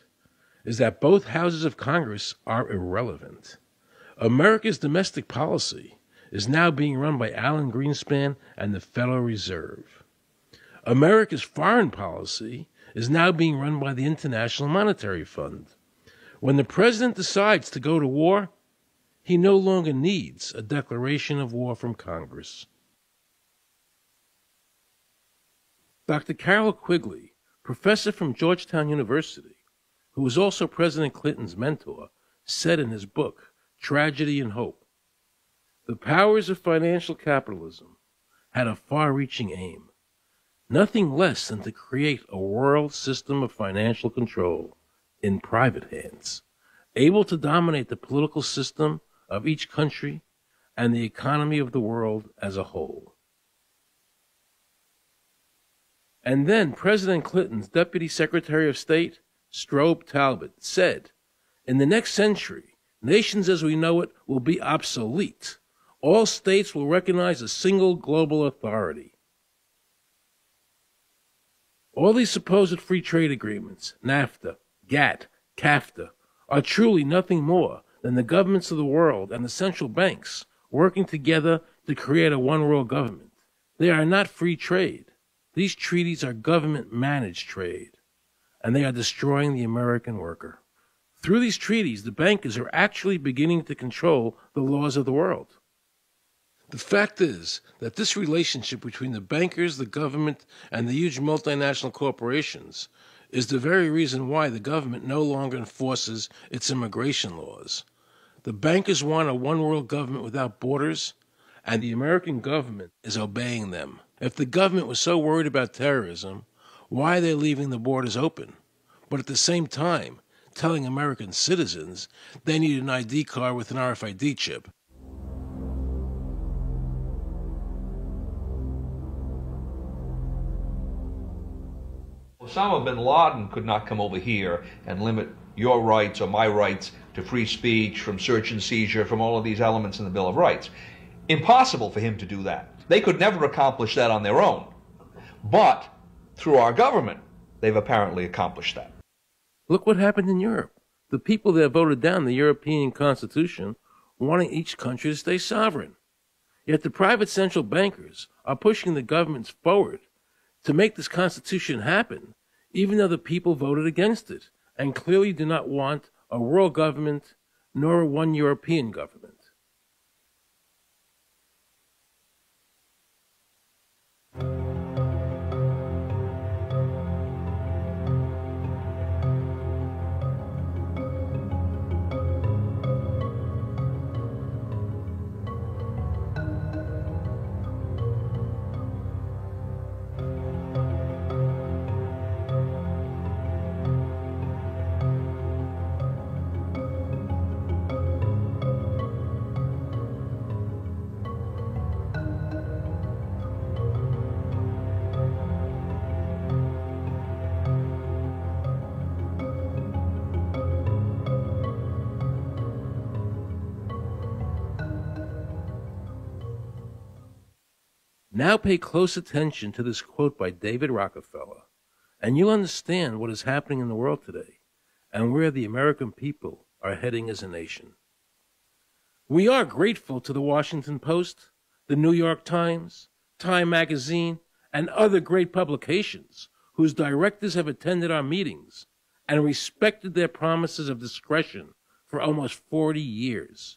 is that both houses of Congress are irrelevant. America's domestic policy is now being run by Alan Greenspan and the Federal Reserve. America's foreign policy is now being run by the International Monetary Fund. When the president decides to go to war, he no longer needs a declaration of war from Congress. Dr. Carroll Quigley, professor from Georgetown University, who was also President Clinton's mentor, said in his book, Tragedy and Hope, the powers of financial capitalism had a far reaching aim, nothing less than to create a world system of financial control in private hands, able to dominate the political system of each country and the economy of the world as a whole. And then President Clinton's Deputy Secretary of State, Strobe Talbott, said, In the next century, nations as we know it will be obsolete. All states will recognize a single global authority. All these supposed free trade agreements, NAFTA, GATT, CAFTA, are truly nothing more than the governments of the world and the central banks working together to create a one world government. They are not free trade. These treaties are government managed trade, and they are destroying the American worker. Through these treaties, the bankers are actually beginning to control the laws of the world. The fact is that this relationship between the bankers, the government, and the huge multinational corporations is the very reason why the government no longer enforces its immigration laws. The bankers want a one world government without borders, and the American government is obeying them. If the government was so worried about terrorism, why are they leaving the borders open? But at the same time, telling American citizens they need an ID card with an RFID chip. Osama bin Laden could not come over here and limit your rights or my rights to free speech, from search and seizure, from all of these elements in the Bill of Rights. Impossible for him to do that. They could never accomplish that on their own. But through our government, they've apparently accomplished that. Look what happened in Europe. The people that voted down the European Constitution wanting each country to stay sovereign. Yet the private central bankers are pushing the governments forward to make this Constitution happen, even though the people voted against it and clearly do not want a world government nor one European government. Now pay close attention to this quote by David Rockefeller, and you'll understand what is happening in the world today and where the American people are heading as a nation. We are grateful to the Washington Post, the New York Times, Time Magazine, and other great publications whose directors have attended our meetings and respected their promises of discretion for almost 40 years.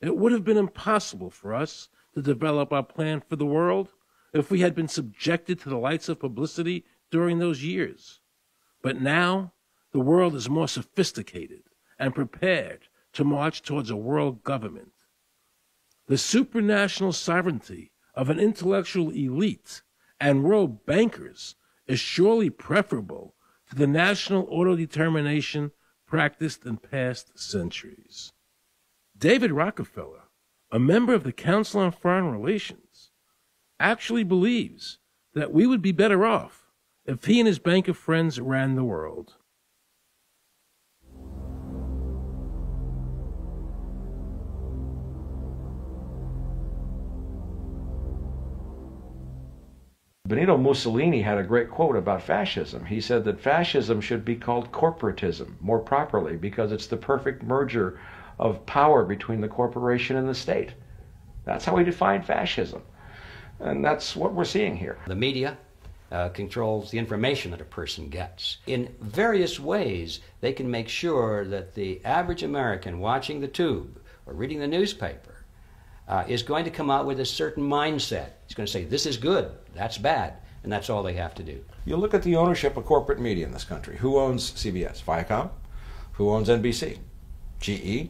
It would have been impossible for us to develop our plan for the world if we had been subjected to the lights of publicity during those years. But now the world is more sophisticated and prepared to march towards a world government. The supranational sovereignty of an intellectual elite and world bankers is surely preferable to the national autodetermination practiced in past centuries. David Rockefeller a member of the Council on Foreign Relations, actually believes that we would be better off if he and his bank of friends ran the world. Benito Mussolini had a great quote about fascism. He said that fascism should be called corporatism more properly because it's the perfect merger of power between the corporation and the state. That's how we define fascism. And that's what we're seeing here. The media uh, controls the information that a person gets. In various ways, they can make sure that the average American watching the tube or reading the newspaper uh, is going to come out with a certain mindset. He's going to say, this is good, that's bad, and that's all they have to do. You look at the ownership of corporate media in this country. Who owns CBS? Viacom? Who owns NBC? GE?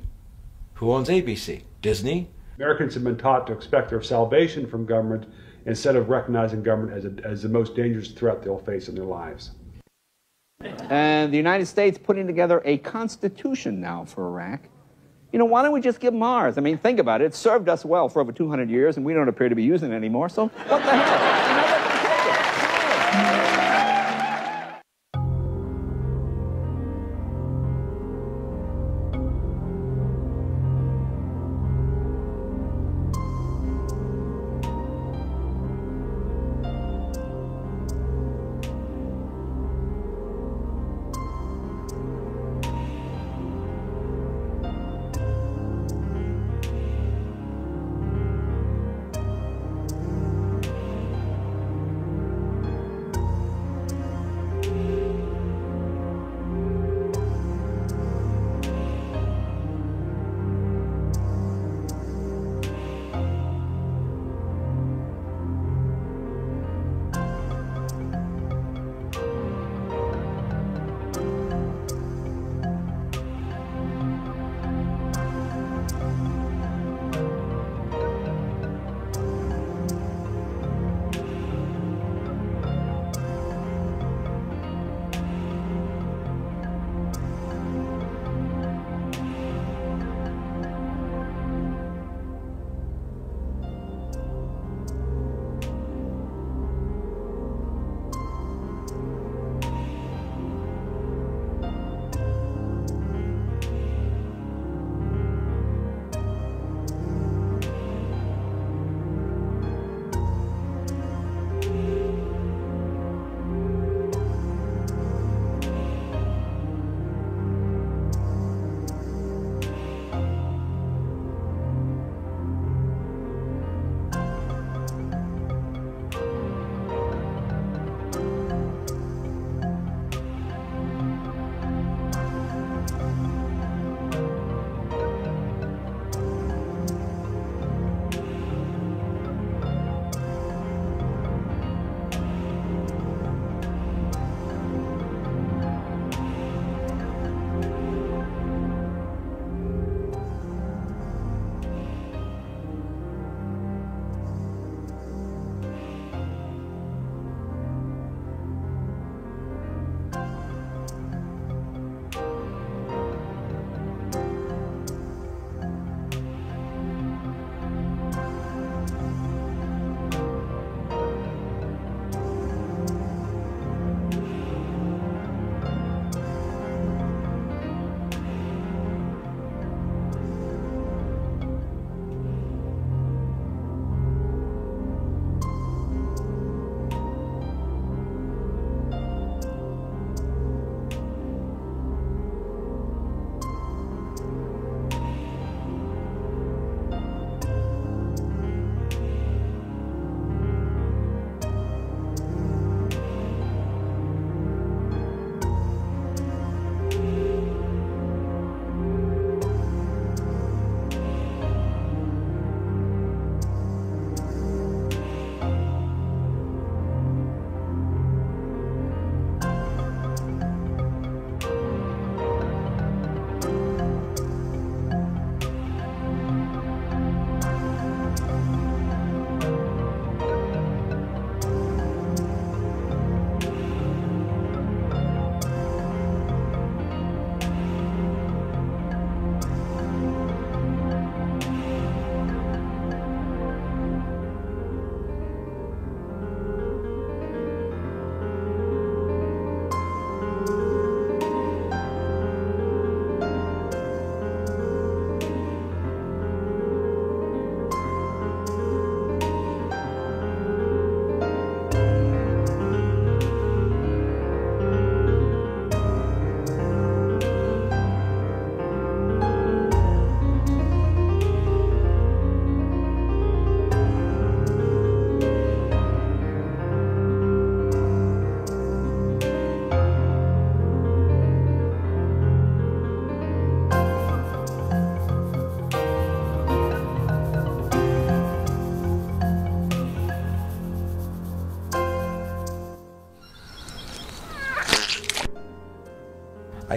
Who owns ABC? Disney? Americans have been taught to expect their salvation from government instead of recognizing government as, a, as the most dangerous threat they'll face in their lives. And the United States putting together a constitution now for Iraq. You know, why don't we just give them ours? I mean, think about it. It served us well for over 200 years, and we don't appear to be using it anymore, so what the hell?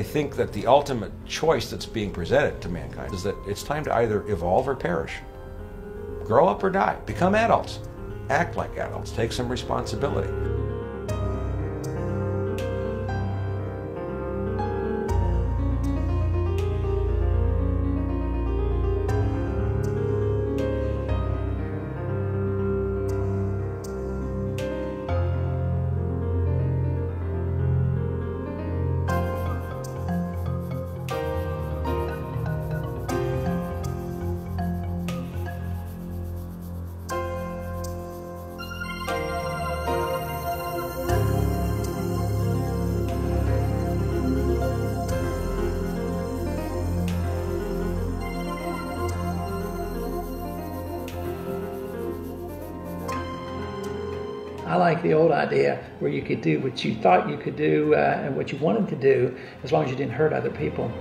I think that the ultimate choice that's being presented to mankind is that it's time to either evolve or perish. Grow up or die. Become adults. Act like adults. Take some responsibility. The old idea where you could do what you thought you could do uh, and what you wanted to do as long as you didn't hurt other people.